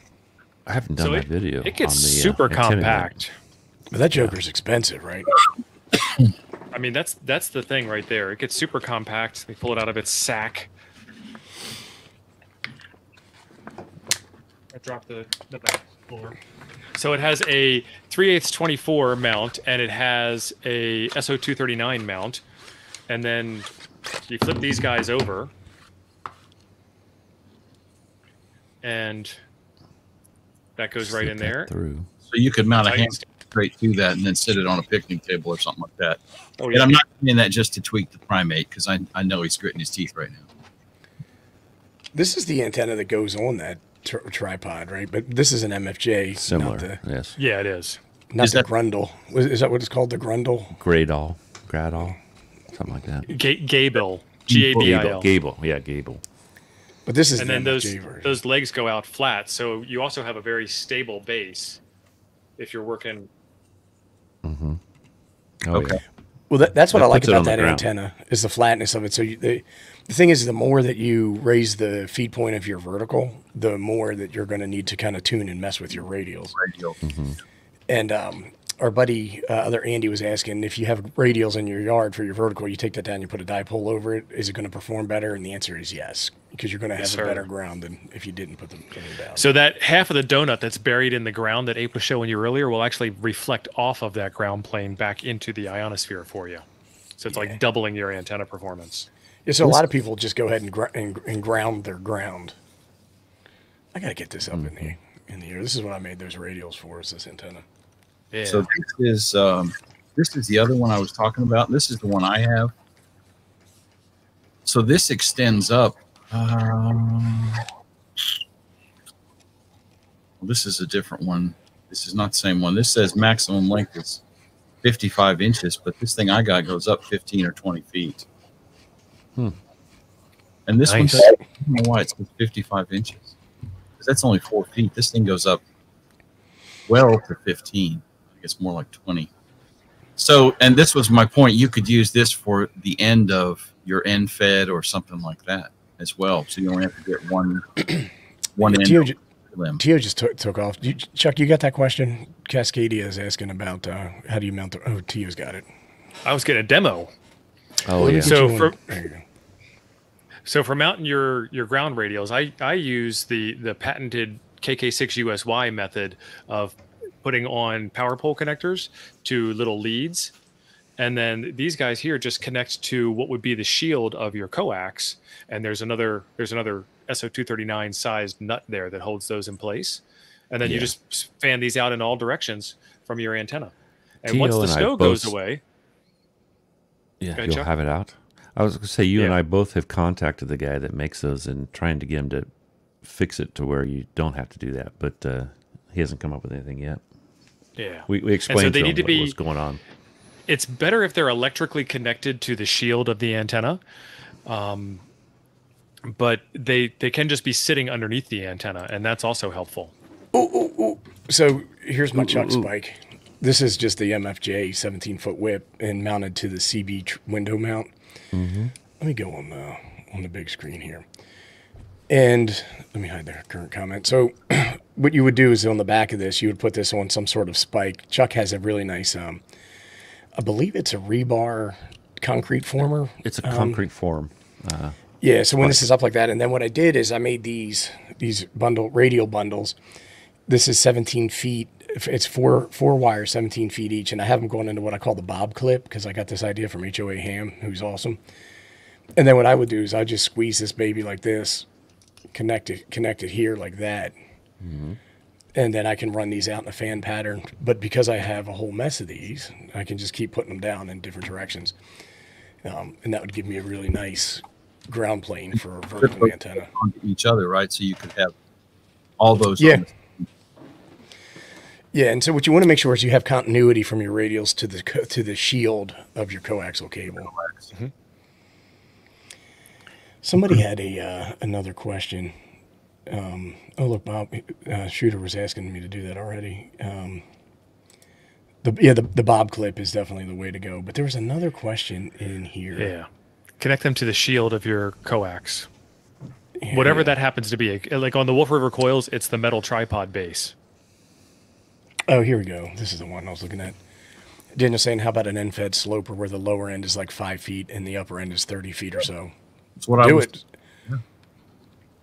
I haven't done So my it, video. it gets on the, uh, super antenna yet. compact. But that Joker's expensive, right? I mean, that's that's the thing right there. It gets super compact. We pull it out of its sack. I dropped the, the back floor. So it has a 3 8 24 mount and it has a SO239 mount. And then you flip these guys over. And that goes right in there. Through. So you could mount a Titan hand straight to that and then sit it on a picnic table or something like that. Oh, And. I'm not saying that just to tweak the primate because I, I know he's gritting his teeth right now. This is the antenna that goes on that tr- tripod, right? But this is an MFJ, Similar. the yes. Yeah, it is. not Is the that- Grundle. Is that what it's called? The Grundle? Gradall. Gradall. Something like that. Ga- Gable. G A B I Gable. Yeah, Gable. But this is and the then those version. those legs go out flat so you also have a very stable base if you're working Oh, Okay. yeah. Well, that, that's what That I like about that ground. antenna is the flatness of it. So you, the, the thing is, the more that you raise the feed point of your vertical, the more that you're going to need to kind of tune and mess with your radials. Radio. And um, our buddy, uh, other Andy, was asking if you have radials in your yard for your vertical, you take that down, you put a dipole over it. Is it going to perform better? And the answer is yes, because you're going to have Yes, a sir. better ground than if you didn't put them, put them down. so that half of the donut that's buried in the ground that ape was showing you earlier will actually reflect off of that ground plane back into the ionosphere for you so it's Yeah. like doubling your antenna performance Yeah, so a lot of people just go ahead and, gr- and, and ground their ground. I got to get this up in the in the air. This is what I made those radials for. Is this antenna? Yeah So this is um, this is the other one I was talking about. This is the one I have. So this extends up. Um, well, this is a different one. This is not the same one. This says maximum length is 55 inches, but this thing I got goes up 15 or 20 feet. Hmm. And this Nice. one, I don't know why it says 55 inches. Because that's only four feet. This thing goes up well to 15. I guess more like 20. So, and this was my point. You could use this for the end of your end fed or something like that as well. So you only have to get one one end Tio, of. Tio just took, took off. You, Chuck, you got that question? Cascadia is asking about uh, how do you mount the. Oh, Tio's got it. i was getting a demo Oh, Let yeah. So for- one- there you go. So for mounting your your ground radials, I I use the the patented KK6USY method of putting on power pole connectors to little leads, and then these guys here just connect to what would be the shield of your coax and there's another there's another so239 sized nut there that holds those in place and then you just fan these out in all directions from your antenna and Tio once the and snow goes away Yeah, ahead, you'll Chuck. have it out. I was going to say you and I both have contacted the guy that makes those and trying to get him to fix it to where you don't have to do that, but uh, he hasn't come up with anything yet. Yeah We, we explained they to need him to what be- was going on. it's better if they're electrically connected to the shield of the antenna um, but they they can just be sitting underneath the antenna and that's also helpful So here's my chuck spike. This is just the MFJ 17 foot whip and mounted to the CB tr- window mount. Let me go on the on the big screen here. And let me hide the current comment. So what you would do is on the back of this, you would put this on some sort of spike. Chuck has a really nice um I believe it's a rebar concrete former. It's a concrete form. Yeah, so when this is up like that, and then what I did is I made these these bundle radial bundles. This is 17 feet. It's four four wires, 17 feet each, and I have them going into what I call the bob clip because I got this idea from HOA Ham, who's awesome. And then what I would do is I just squeeze this baby like this, connect it connect it here like that, and then I can run these out in a fan pattern. But because I have a whole mess of these, I can just keep putting them down in different directions, um, and that would give me a really nice ground plane for a vertical antenna. each other, right? So you could have all those. Yeah. Yeah, and so what you want to make sure is you have continuity from your radials to the co- to the shield of your coaxial cable. Somebody had a uh, another question. Um, oh look, Bob uh, Shooter was asking me to do that already. Um, the yeah, the, the bob clip is definitely the way to go. But there was another question in here. Yeah. Connect them to the shield of your coax. Yeah. Whatever that happens to be. Like on the Wolf River coils, it's the metal tripod base. Oh, here we go. This is the one I was looking at. Daniel saying, how about an end-fed sloper where the lower end is like five feet and the upper end is thirty feet or so? That's what I Do was. it.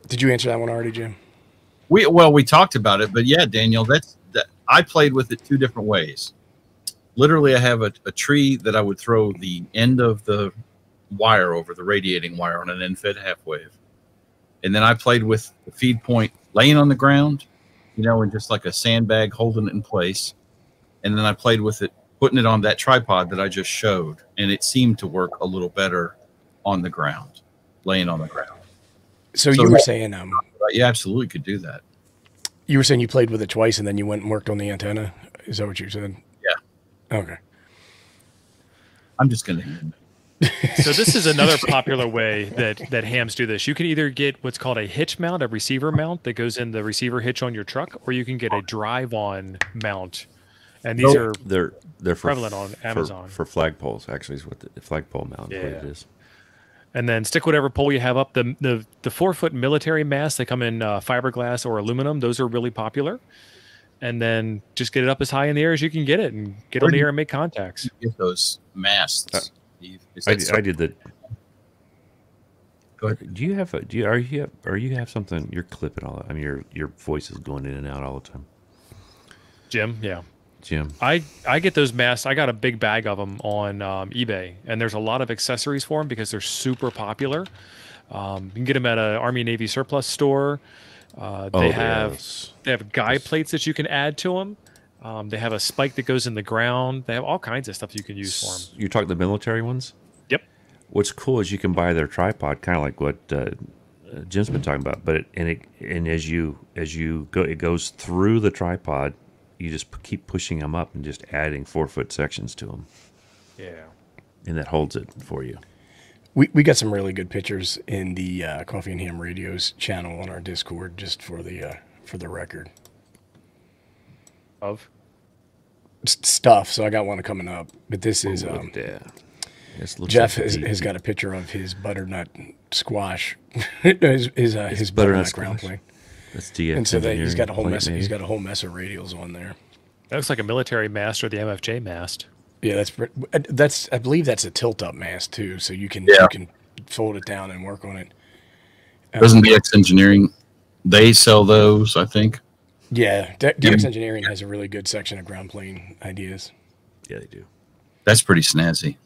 Did you answer that one already, Jim? We well, we talked about it, but yeah, Daniel, that's that. I played with it two different ways. Literally, I have a, a tree that I would throw the end of the wire over the radiating wire on an end-fed half wave, and then I played with the feed point laying on the ground, you know, and just like a sandbag holding it in place, and then I played with it putting it on that tripod that I just showed, and it seemed to work a little better on the ground, laying on the ground. So, So you were saying um, But you absolutely could do that. you were saying you played with it twice and then you went and worked on the antenna. Is that what you said? Yeah. Okay. I'm just gonna. So this is another popular way that that hams do this. You can either get what's called a hitch mount, a receiver mount that goes in the receiver hitch on your truck, or you can get a drive-on mount. And these Nope. are They're they're for, Prevalent on Amazon. for, flagpoles. Actually, is what the flagpole mount is what it Yeah. is. And then stick whatever pole you have up. The the the four foot military masts they come in uh, fiberglass or aluminum. Those are really popular. And then just get it up as high in the air as you can get it, and get Where on the air and make contacts. Get those masts. Steve. Is I, that d- I did the. Go ahead. Do you have a? Do you are you have, are you have something? You're clipping all. I mean, your your voice is going in and out all the time, Jim, yeah. Jim. I I get those masks. I got a big bag of them on um, eBay, and there's a lot of accessories for them because they're super popular. Um, you can get them at an Army Navy surplus store. Uh, they Oh, have yes. they have guy plates that you can add to them. Um, they have a spike that goes in the ground. They have all kinds of stuff you can use for them. You're talking the military ones. Yep. What's cool is you can buy their tripod, kind of like what uh, uh, Jim's been talking about. But it, and it and as you as you go, it goes through the tripod. You just p- keep pushing them up and just adding four foot sections to them, Yeah. and that holds it for you. We, we got some really good pictures in the uh, Coffee and Ham Radios channel on our Discord, just for the uh, for the record. Of S- stuff. So I got one coming up, but this is Look um, at. This looks Jeff like has, has got a picture of his butternut squash, his his, uh, his butternut butternut ground squash? plane, That's DX and so that he's got a whole mess. plate He's made. got a whole mess of radials on there. that looks like a military mast or the MFJ mast. Yeah, that's uh, that's I believe that's a tilt up mast too, so you can Yeah. you can fold it down and work on it. Um, Doesn't DX Engineering? They sell those, I think. Yeah, De- DX Engineering has a really good section of ground plane ideas. Yeah, they do. That's pretty snazzy.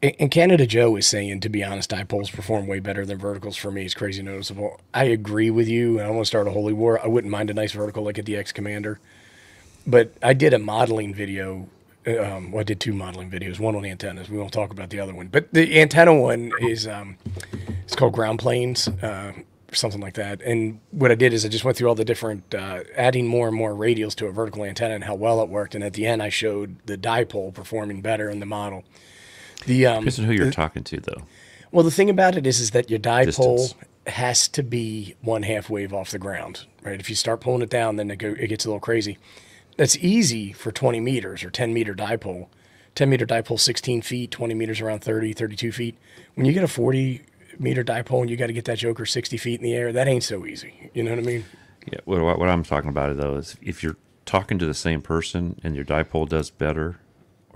And Canada Joe is saying, to be honest, dipoles perform way better than verticals for me. It's crazy noticeable. I agree with you. I want to start a holy war. I wouldn't mind a nice vertical like a DX Commander. But I did a modeling video. uh, Um, well, I did two modeling videos, one on antennas. We won't talk about the other one. But the antenna one is um, it's called ground planes, uh, or something like that. And what I did is I just went through all the different, uh, adding more and more radials to a vertical antenna and how well it worked. And at the end, I showed the dipole performing better in the model. The um, Depends on who you're talking to, though. well, the thing about it is, is that your dipole Distance. has to be one half wave off the ground, right? If you start pulling it down, then it, go, it gets a little crazy. That's easy for 20 meters or 10 meter dipole. 10 meter dipole, 16 feet, 20 meters around 30, 32 feet. When you get a 40 meter dipole and you got to get that joker 60 feet in the air, that ain't so easy. You know what I mean? Yeah, what, what what I'm talking about though is if you're talking to the same person and your dipole does better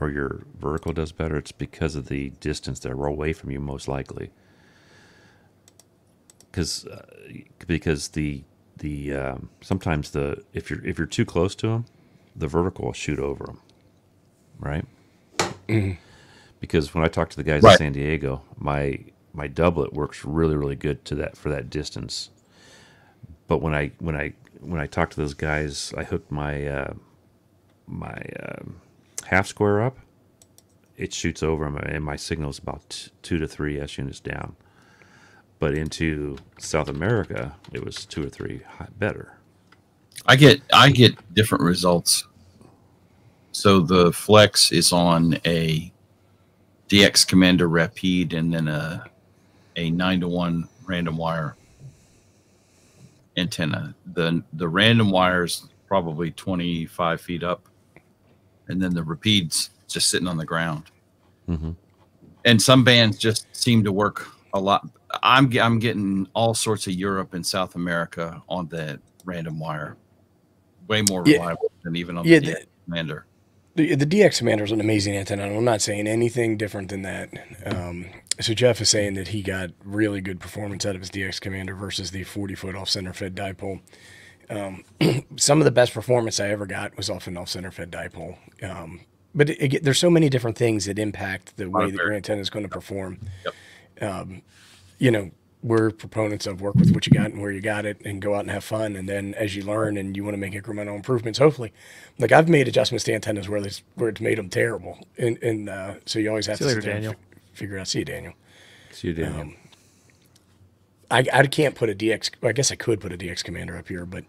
or your vertical does better, it's because of the distance they're away from you, most likely. Because uh, because the the um, sometimes the if you're if you're too close to them, the vertical will shoot over them, right? Because when I talk to the guys Right. in San Diego, my my doublet works really really good to that for that distance but when I when I when I talked to those guys, I hooked my uh, my um, half square up. It shoots over and my signal is about two to three s units down. But into South America, it was two or three better. I get I get different results. So the flex is on a DX Commander Rapide and then a a nine to one random wire antenna. The the random wire is probably twenty five feet up, and then the Rapide's just sitting on the ground. Mhm. And some bands just seem to work a lot. I'm I'm getting all sorts of Europe and South America on that random wire way more Yeah. reliable than even on Yeah, the the- DX Commander. The, the DX Commander is an amazing antenna. and I'm not saying anything different than that. Um, so Jeff is saying that he got really good performance out of his DX Commander versus the 40 foot off center fed dipole. Um, some of the best performance I ever got was off an off center fed dipole. Um, but it, it, there's so many different things that impact the way that your antenna is going to perform. Um, you know, we're proponents of work with what you got and where you got it and go out and have fun. And then as you learn and you want to make incremental improvements, hopefully, like I've made adjustments to antennas where it's, where it's made them terrible. And, and uh, so you always have See to you sit later, there Daniel. fi- figure out. See you, Daniel. So you did. Um, I, I can't put a DX. I guess I could put a DX commander up here, but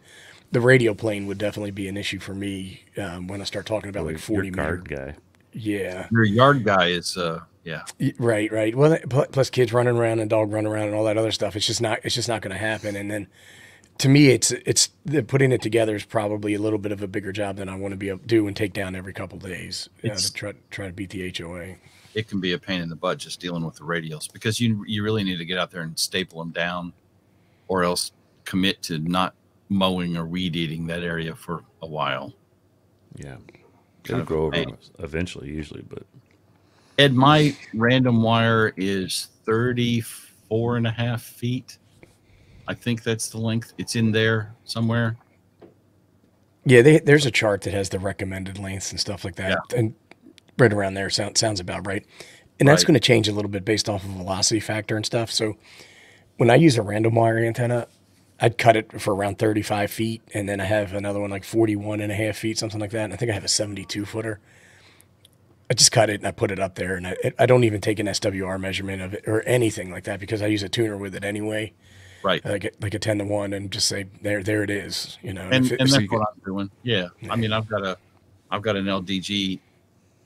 the radio plane would definitely be an issue for me um, when I start talking about like 40 your meter. guy. Yeah. Your yard guy is uh yeah. Right, right. Well, plus kids running around and dog running around and all that other stuff. It's just not. It's just not going to happen. And then, to me, it's it's the, putting it together is probably a little bit of a bigger job than I want to be able to do and take down every couple days you know, to try try to beat the HOA. It can be a pain in the butt just dealing with the radials because you you really need to get out there and staple them down, or else commit to not mowing or weed eating that area for a while. Yeah, Kind it'll grow over eventually, usually, but Ed, my random wire is 34 and a half feet. I think that's the length. It's in there somewhere. Yeah, they, there's a chart that has the recommended lengths and stuff like that, yeah. and right around there sounds sounds about right. And that's Right. going to change a little bit based off of velocity factor and stuff. So when I use a random wire antenna, I'd cut it for around 35 feet, and then I have another one like 41 and a half feet, something like that. And I think I have a 72 footer. I just cut it and I put it up there, and I, I don't even take an SWR measurement of it or anything like that because I use a tuner with it anyway, Right. like a, like a 10 to one, and just say there there it is, you know. and, if it- and that's what I'm doing. Yeah. I mean, I've got a, I've got an LDG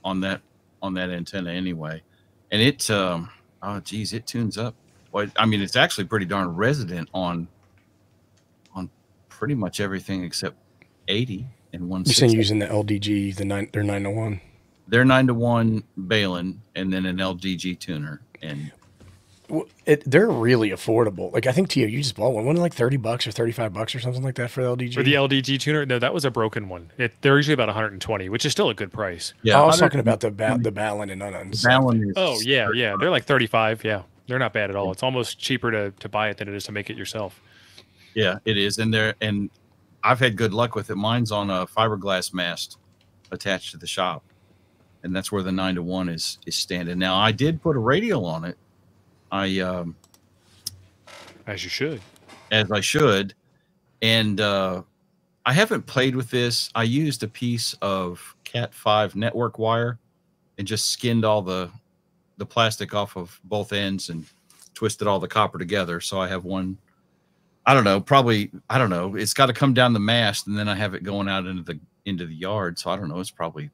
on that on that antenna anyway, and it, um, oh geez, it tunes up. Well, I mean, it's actually pretty darn resident on, on pretty much everything except 80 and one. You're saying using the LDG, the nine, they're nine to one. They're nine to one balun and then an LDG tuner, and It, they're really affordable. Like I think Tio, you just bought one. Wasn't like thirty bucks or thirty five bucks or something like that for the LDG? For the LDG tuner, no, that was a broken one. It, they're usually about 120, which is still a good price. yeah, Oh, I was talking about the ba- the balun and Ununs. Balun is Oh yeah, yeah, they're like 35. Yeah, they're not bad at all. It's almost cheaper to to buy it than it is to make it yourself. Yeah, it is, and there and I've had good luck with it. Mine's on a fiberglass mast attached to the shop, and that's where the nine to one is is standing. Now I did put a radial on it. I um, As you should. as I should. And uh, I haven't played with this. I used a piece of Cat five network wire and just skinned all the the plastic off of both ends and twisted all the copper together. So I have one. I don't know. Probably I don't know. It's got to come down the mast, and then I have it going out into the into the yard. So I don't know. It's probably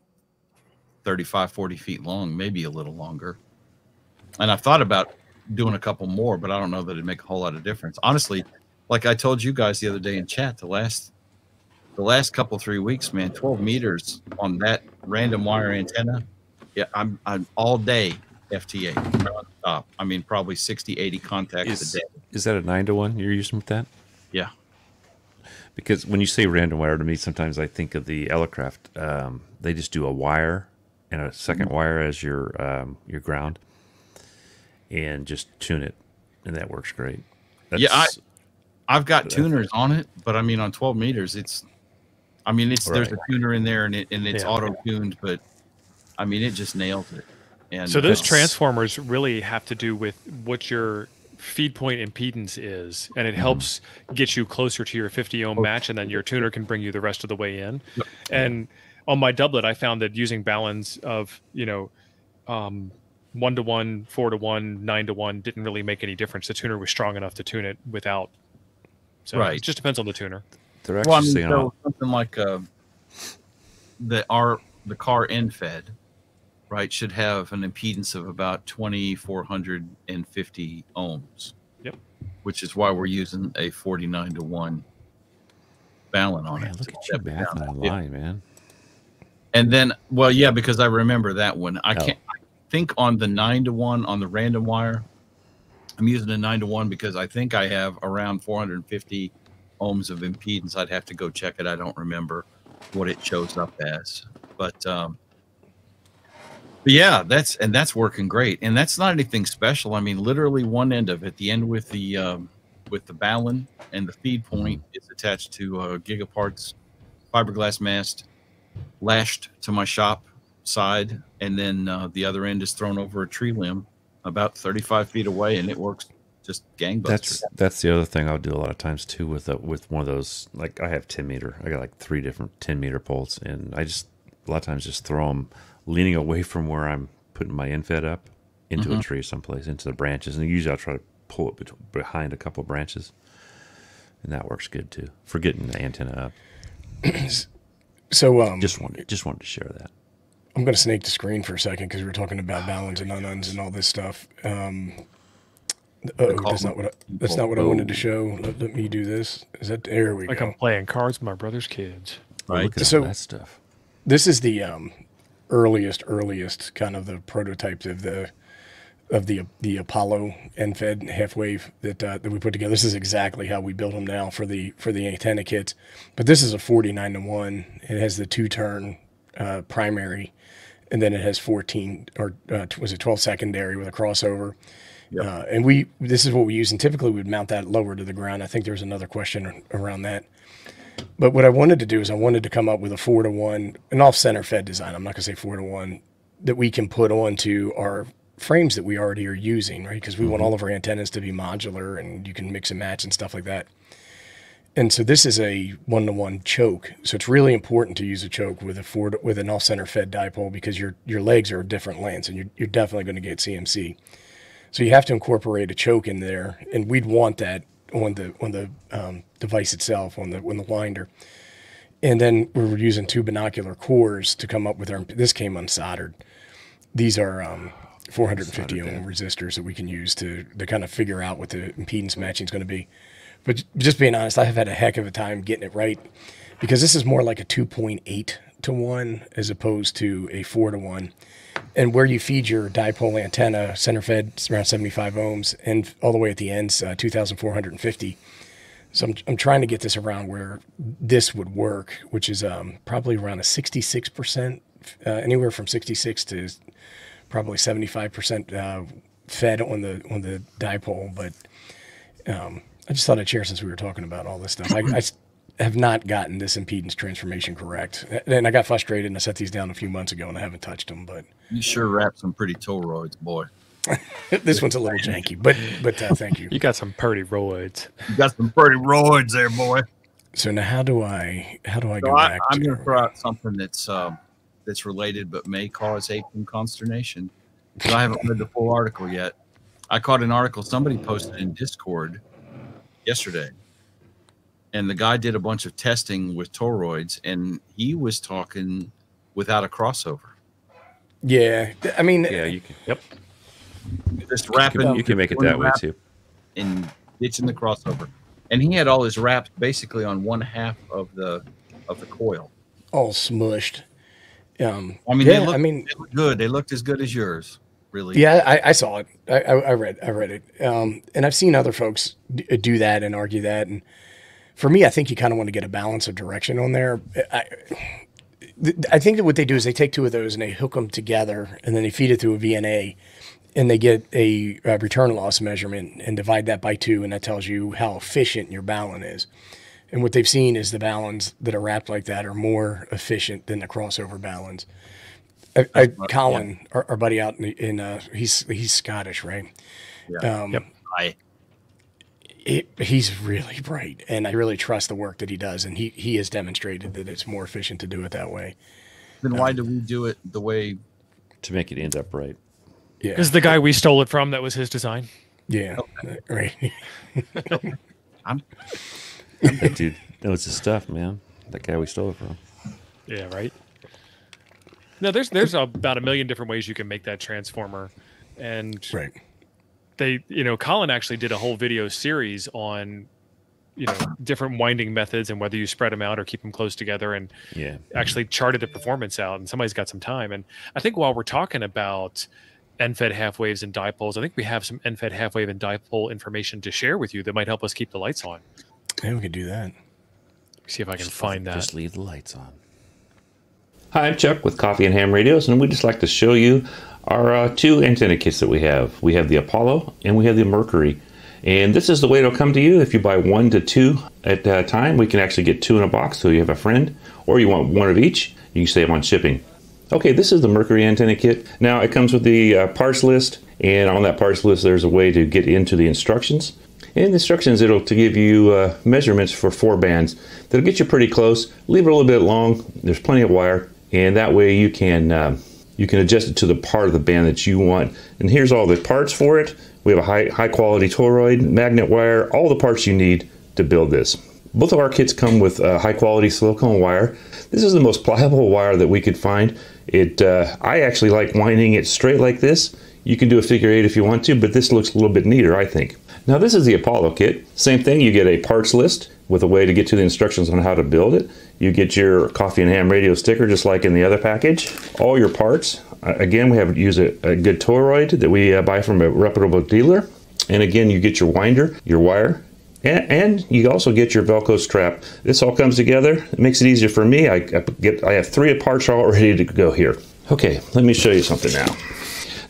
35, 40 feet long, maybe a little longer. And I've thought about doing a couple more, but I don't know that it'd make a whole lot of difference. Honestly, like I told you guys the other day in chat, the last the last couple three weeks, man, 12 meters on that random wire antenna. Yeah, I'm I'm all day FT8 nonstop. I mean, probably 60, 80 contacts Is, a day. is that a nine to one you're using with that? Yeah. Because when you say random wire to me, sometimes I think of the Elecraft. Um, they just do a wire and a 2nd Mm-hmm. wire as your um, your ground, and just tune it, and that works great. Yeah, I, I've got tuners on it, but I mean on 12 meters, it's I mean it's there's a tuner in there and it and it's Yeah. auto tuned, but I mean it just nails it. And So those transformers really have to do with what your feed point impedance is, and Mm-hmm. it helps get you closer to your 50 ohm match, and then your tuner can bring you the rest of the way in. Yep. And on my doublet, I found that using baluns of you know um, one to one, four to one, nine to one didn't really make any difference. The tuner was strong enough to tune it without. So Right. it just depends on the tuner. they're actually well, I mean, saying so something like uh, the our the car end fed, right, should have an impedance of about twenty four hundred and fifty ohms. Yep. Which is why we're using a forty nine to one balun on man, it. look at you step it down. mathing Yeah. online, man. And then, well, yeah, because I remember that one. I Oh. can't I think on the nine to one on the random wire. I'm using a nine to one because I think I have around 450 ohms of impedance. I'd have to go check it. I don't remember what it shows up as, but um, but yeah, that's and that's working great. And that's not anything special. I mean, literally one end of it, the end with the um, with the balun and the feed point is attached to a gigaparts fiberglass mast lashed to my shop side, and then uh, the other end is thrown over a tree limb about 35 feet away, and it works just gangbusters. That's that's the other thing I'll do a lot of times too with a, with one of those. Like I have ten meter. I got like three different ten meter poles, and I just a lot of times just throw them leaning away from where I'm putting my end-fed up into Mm-hmm. a tree someplace into the branches, and usually I'll try to pull it bet- behind a couple branches, and that works good too for getting the antenna up. So um, Just wanted just wanted to share that. I'm going to snake the screen for a second because we were talking about baluns and ununs and all this stuff. Um, oh, that's not what I, that's not what I wanted to Oh. show. Let, let me do this. Is that there we Like go? I'm playing cards with my brother's kids. Oh, Right. So- that stuff. This is the um, earliest, earliest kind of the prototypes of the of the the Apollo end-fed half wave that uh, that we put together. This is exactly how we build them now for the for the antenna kits. But this is a 49 to one. It has the two turn uh, primary, and then it has 14 or uh, was it 12 secondary with a crossover. Uh, and we this is what we use, and typically we'd mount that lower to the ground. I think there's another question around that. But what I wanted to do is I wanted to come up with a four to one, an off center fed design. I'm not going to say four to one that we can put onto our frames that we already are using, right? Because we want all of our antennas to be modular and you can mix and match and stuff like that. And so this is a one to one choke. So it's really important to use a choke with a four with an off center fed dipole because your your legs are different lengths and you're, you're definitely going to get CMC. So you have to incorporate a choke in there, and we'd want that on the on the um, device itself, on the on the winder. And then we were using two binocular cores to come up with our. This came unsoldered. These are um, 450 ohm resistors that we can use to to kind of figure out what the impedance matching is going to be. But just being honest, I have had a heck of a time getting it right because this is more like a 2.8 to 1 as opposed to a 4 to 1 and where you feed your dipole antenna, center fed around 75 ohms, and all the way at the ends, uh, 2,450. So I'm, I'm trying to get this around where this would work, which is um, probably around a 66%, uh, anywhere from 66 to probably 75% uh, fed on the on the dipole. But um, I just thought I'd share since we were talking about all this stuff. I have not gotten this impedance transformation correct. And I got frustrated and I set these down a few months ago and I haven't touched them. But You sure wrap some pretty toroids, boy. this one's a little janky. But but uh, thank you. You got some pretty roids. You got some pretty roids there, boy. So now how do I how do I So go I, back? I'm to, going to throw out something that's um, that's related, but may cause ache and consternation. 'Cause I haven't read the full article yet. I caught an article somebody posted in Discord yesterday, and the guy did a bunch of testing with toroids, and he was talking without a crossover, yeah, I mean, Yeah, you can. Yep. just wrapping. You can make it that way too. and ditching the crossover. And he had all his wraps basically on one half of the of the coil. all smushed. Um, I mean, yeah, they look, I mean, they look good. They looked as good as yours, really. Yeah, I, I saw it. I, I, read. I read it. Um, and I've seen other folks d- do that and argue that. And for me, I think you kind of want to get a baluns of direction on there. I, I think that what they do is they take two of those and they hook them together, and then they feed it through a VNA, and they get a, uh return loss measurement and divide that by two, and that tells you how efficient your balun is. And what they've seen is the baluns that are wrapped like that are more efficient than the crossover balance. I, I, right, Colin, our, our buddy out in, in uh, he's he's Scottish, right? Yeah. Um, Yep. I it, he's really bright, and I really trust the work that he does, and he he has demonstrated that it's more efficient to do it that way. then why do we do it the way? To make it end up right. Yeah, Is the guy we stole it from that was his design? yeah, right. That dude knows his stuff, man. That guy we stole it from. Yeah, right. No, there's there's about a million different ways you can make that transformer, and right. they, you know, Colin actually did a whole video series on, you know, different winding methods and whether you spread them out or keep them close together, and Yeah. actually charted the performance out. And somebody's got some time. And I think while we're talking about end-fed half waves and dipoles, I think we have some end-fed half wave and dipole information to share with you that might help us keep the lights on. Yeah, we could do that. See if I can find that. Just leave the lights on. Hi, I'm Chuck with Coffee and Ham Radios, and we'd just like to show you our uh, two antenna kits that we have. We have the Apollo and we have the Mercury. And this is the way it'll come to you. If you buy one to two at a time, we can actually get two in a box so you have a friend, or you want one of each, you can save on shipping. Okay, this is the Mercury antenna kit. Now it comes with the uh, parts list, and on that parts list, there's a way to get into the instructions. In the instructions, it'll to give you uh, measurements for four bands. That'll get you pretty close. Leave it a little bit long. There's plenty of wire, and that way you can uh, you can adjust it to the part of the band that you want. And here's all the parts for it. We have a high high quality toroid, magnet wire, all the parts you need to build this. Both of our kits come with uh, high quality silicone wire. This is the most pliable wire that we could find. It uh, I actually like winding it straight like this. You can do a figure eight if you want to, but this looks a little bit neater, I think. Now this is the Apollo kit. Same thing, you get a parts list with a way to get to the instructions on how to build it. You get your coffee and ham radio sticker just like in the other package. All your parts. Uh, again, we have use a, a good toroid that we uh, buy from a reputable dealer. And again, you get your winder, your wire, and, and you also get your Velcro strap. This all comes together. It makes it easier for me. I, I get I have three parts all ready to go here. Okay, let me show you something now.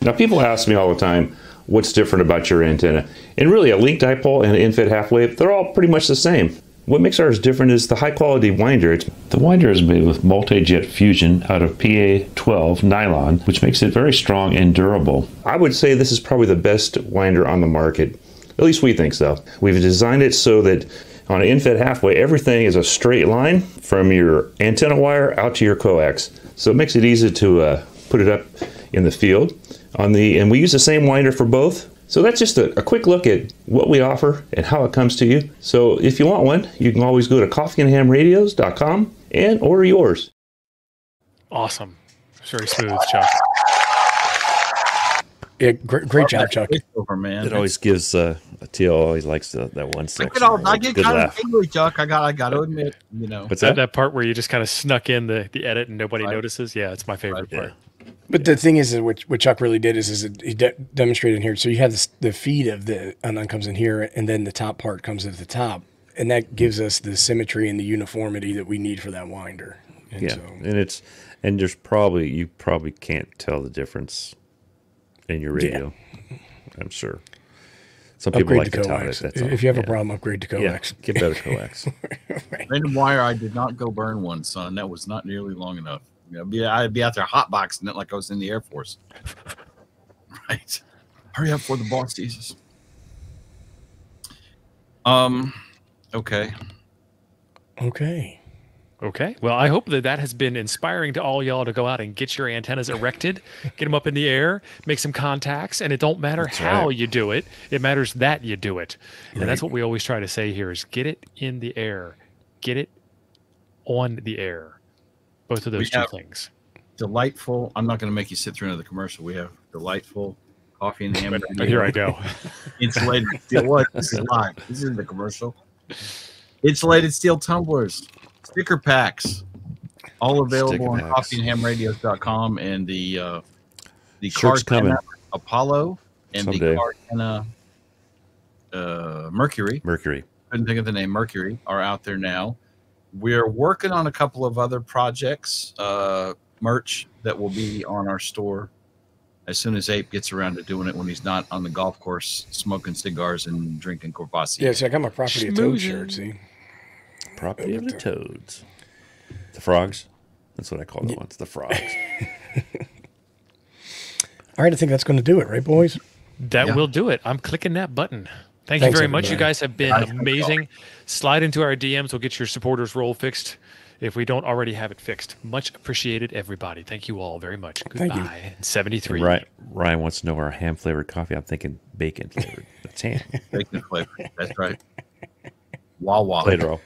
Now, people ask me all the time, what's different about your antenna? And really, a link dipole and an end-fed half wave, they're all pretty much the same. What makes ours different is the high quality winder. The winder is made with multi jet fusion out of PA12 nylon, which makes it very strong and durable. I would say this is probably the best winder on the market. At least we think so. We've designed it so that on an end-fed halfway, everything is a straight line from your antenna wire out to your coax. So it makes it easy to uh, put it up in the field. On the and we use the same winder for both. So that's just a, a quick look at what we offer and how it comes to you. So if you want one, you can always go to coffeeandhamradios.com and order yours. Awesome. Very smooth, Chuck. Yeah, great, great job, Chuck. Over, man. It always gives uh, Teal always likes the, that one I get, all. I get kind laugh. of angry, Chuck. I got, I got to admit, you know. What's That, that? that part where you just kind of snuck in the, the edit and nobody Right. notices. Yeah, it's my favorite Yeah. part. But the thing is, that what, what Chuck really did is, is it, he de- demonstrated here. So you have this, the feed of the unun comes in here, and then the top part comes at the top, and that gives us the symmetry and the uniformity that we need for that winder. And Yeah, so, and it's and there's probably you probably can't tell the difference in your Yeah. radio. I'm sure. Some people upgrade like to to tout it. coax. That's all. If you have Yeah. a problem, upgrade to coax. yeah, coax. get better coax. Random wire, I did not go burn one, son. That was not nearly long enough. You know, I'd be, I'd be out there hotboxing it like I was in the Air Force. Right. Hurry up for the boss Jesus. Um, okay. Okay. Okay. Well, I hope that that has been inspiring to all y'all to go out and get your antennas erected, get them up in the air, make some contacts, and it don't matter That's how right. you do it. It matters that you do it. And that's what we always try to say here is get it in the air. Get it on the air. Both of those two things. Delightful. I'm not going to make you sit through another commercial. We have delightful coffee and ham. But here I go. insulated steel. What? This is live. This isn't the commercial. Insulated steel tumblers, sticker packs, all available Sticker on packs. coffeeandhamradios.com and the uh, the Shirt's. CaHRTenna Apollo and Someday. the CaHRTenna uh, Mercury. Mercury. Couldn't think of the name. Mercury are out there now. We're working on a couple of other projects, uh, merch that will be on our store as soon as Ape gets around to doing it when he's not on the golf course smoking cigars and drinking Courvoisier. Yeah, see, I got my property of toad shirt. See, Property of the toads. The frogs. That's what I call the ones. The frogs. all right, I think that's going to do it, right, boys? That Yeah. will do it. I'm clicking that button. Thank Thanks, you very much. You guys have been Guys, thank amazing. Slide into our DMs. We'll get your supporters role fixed if we don't already have it fixed. Much appreciated, everybody. Thank you all very much. Goodbye. 73. Ryan, Ryan wants to know our ham flavored coffee. I'm thinking bacon flavored. That's ham. Bacon flavor. That's right. Wawa. Later, all.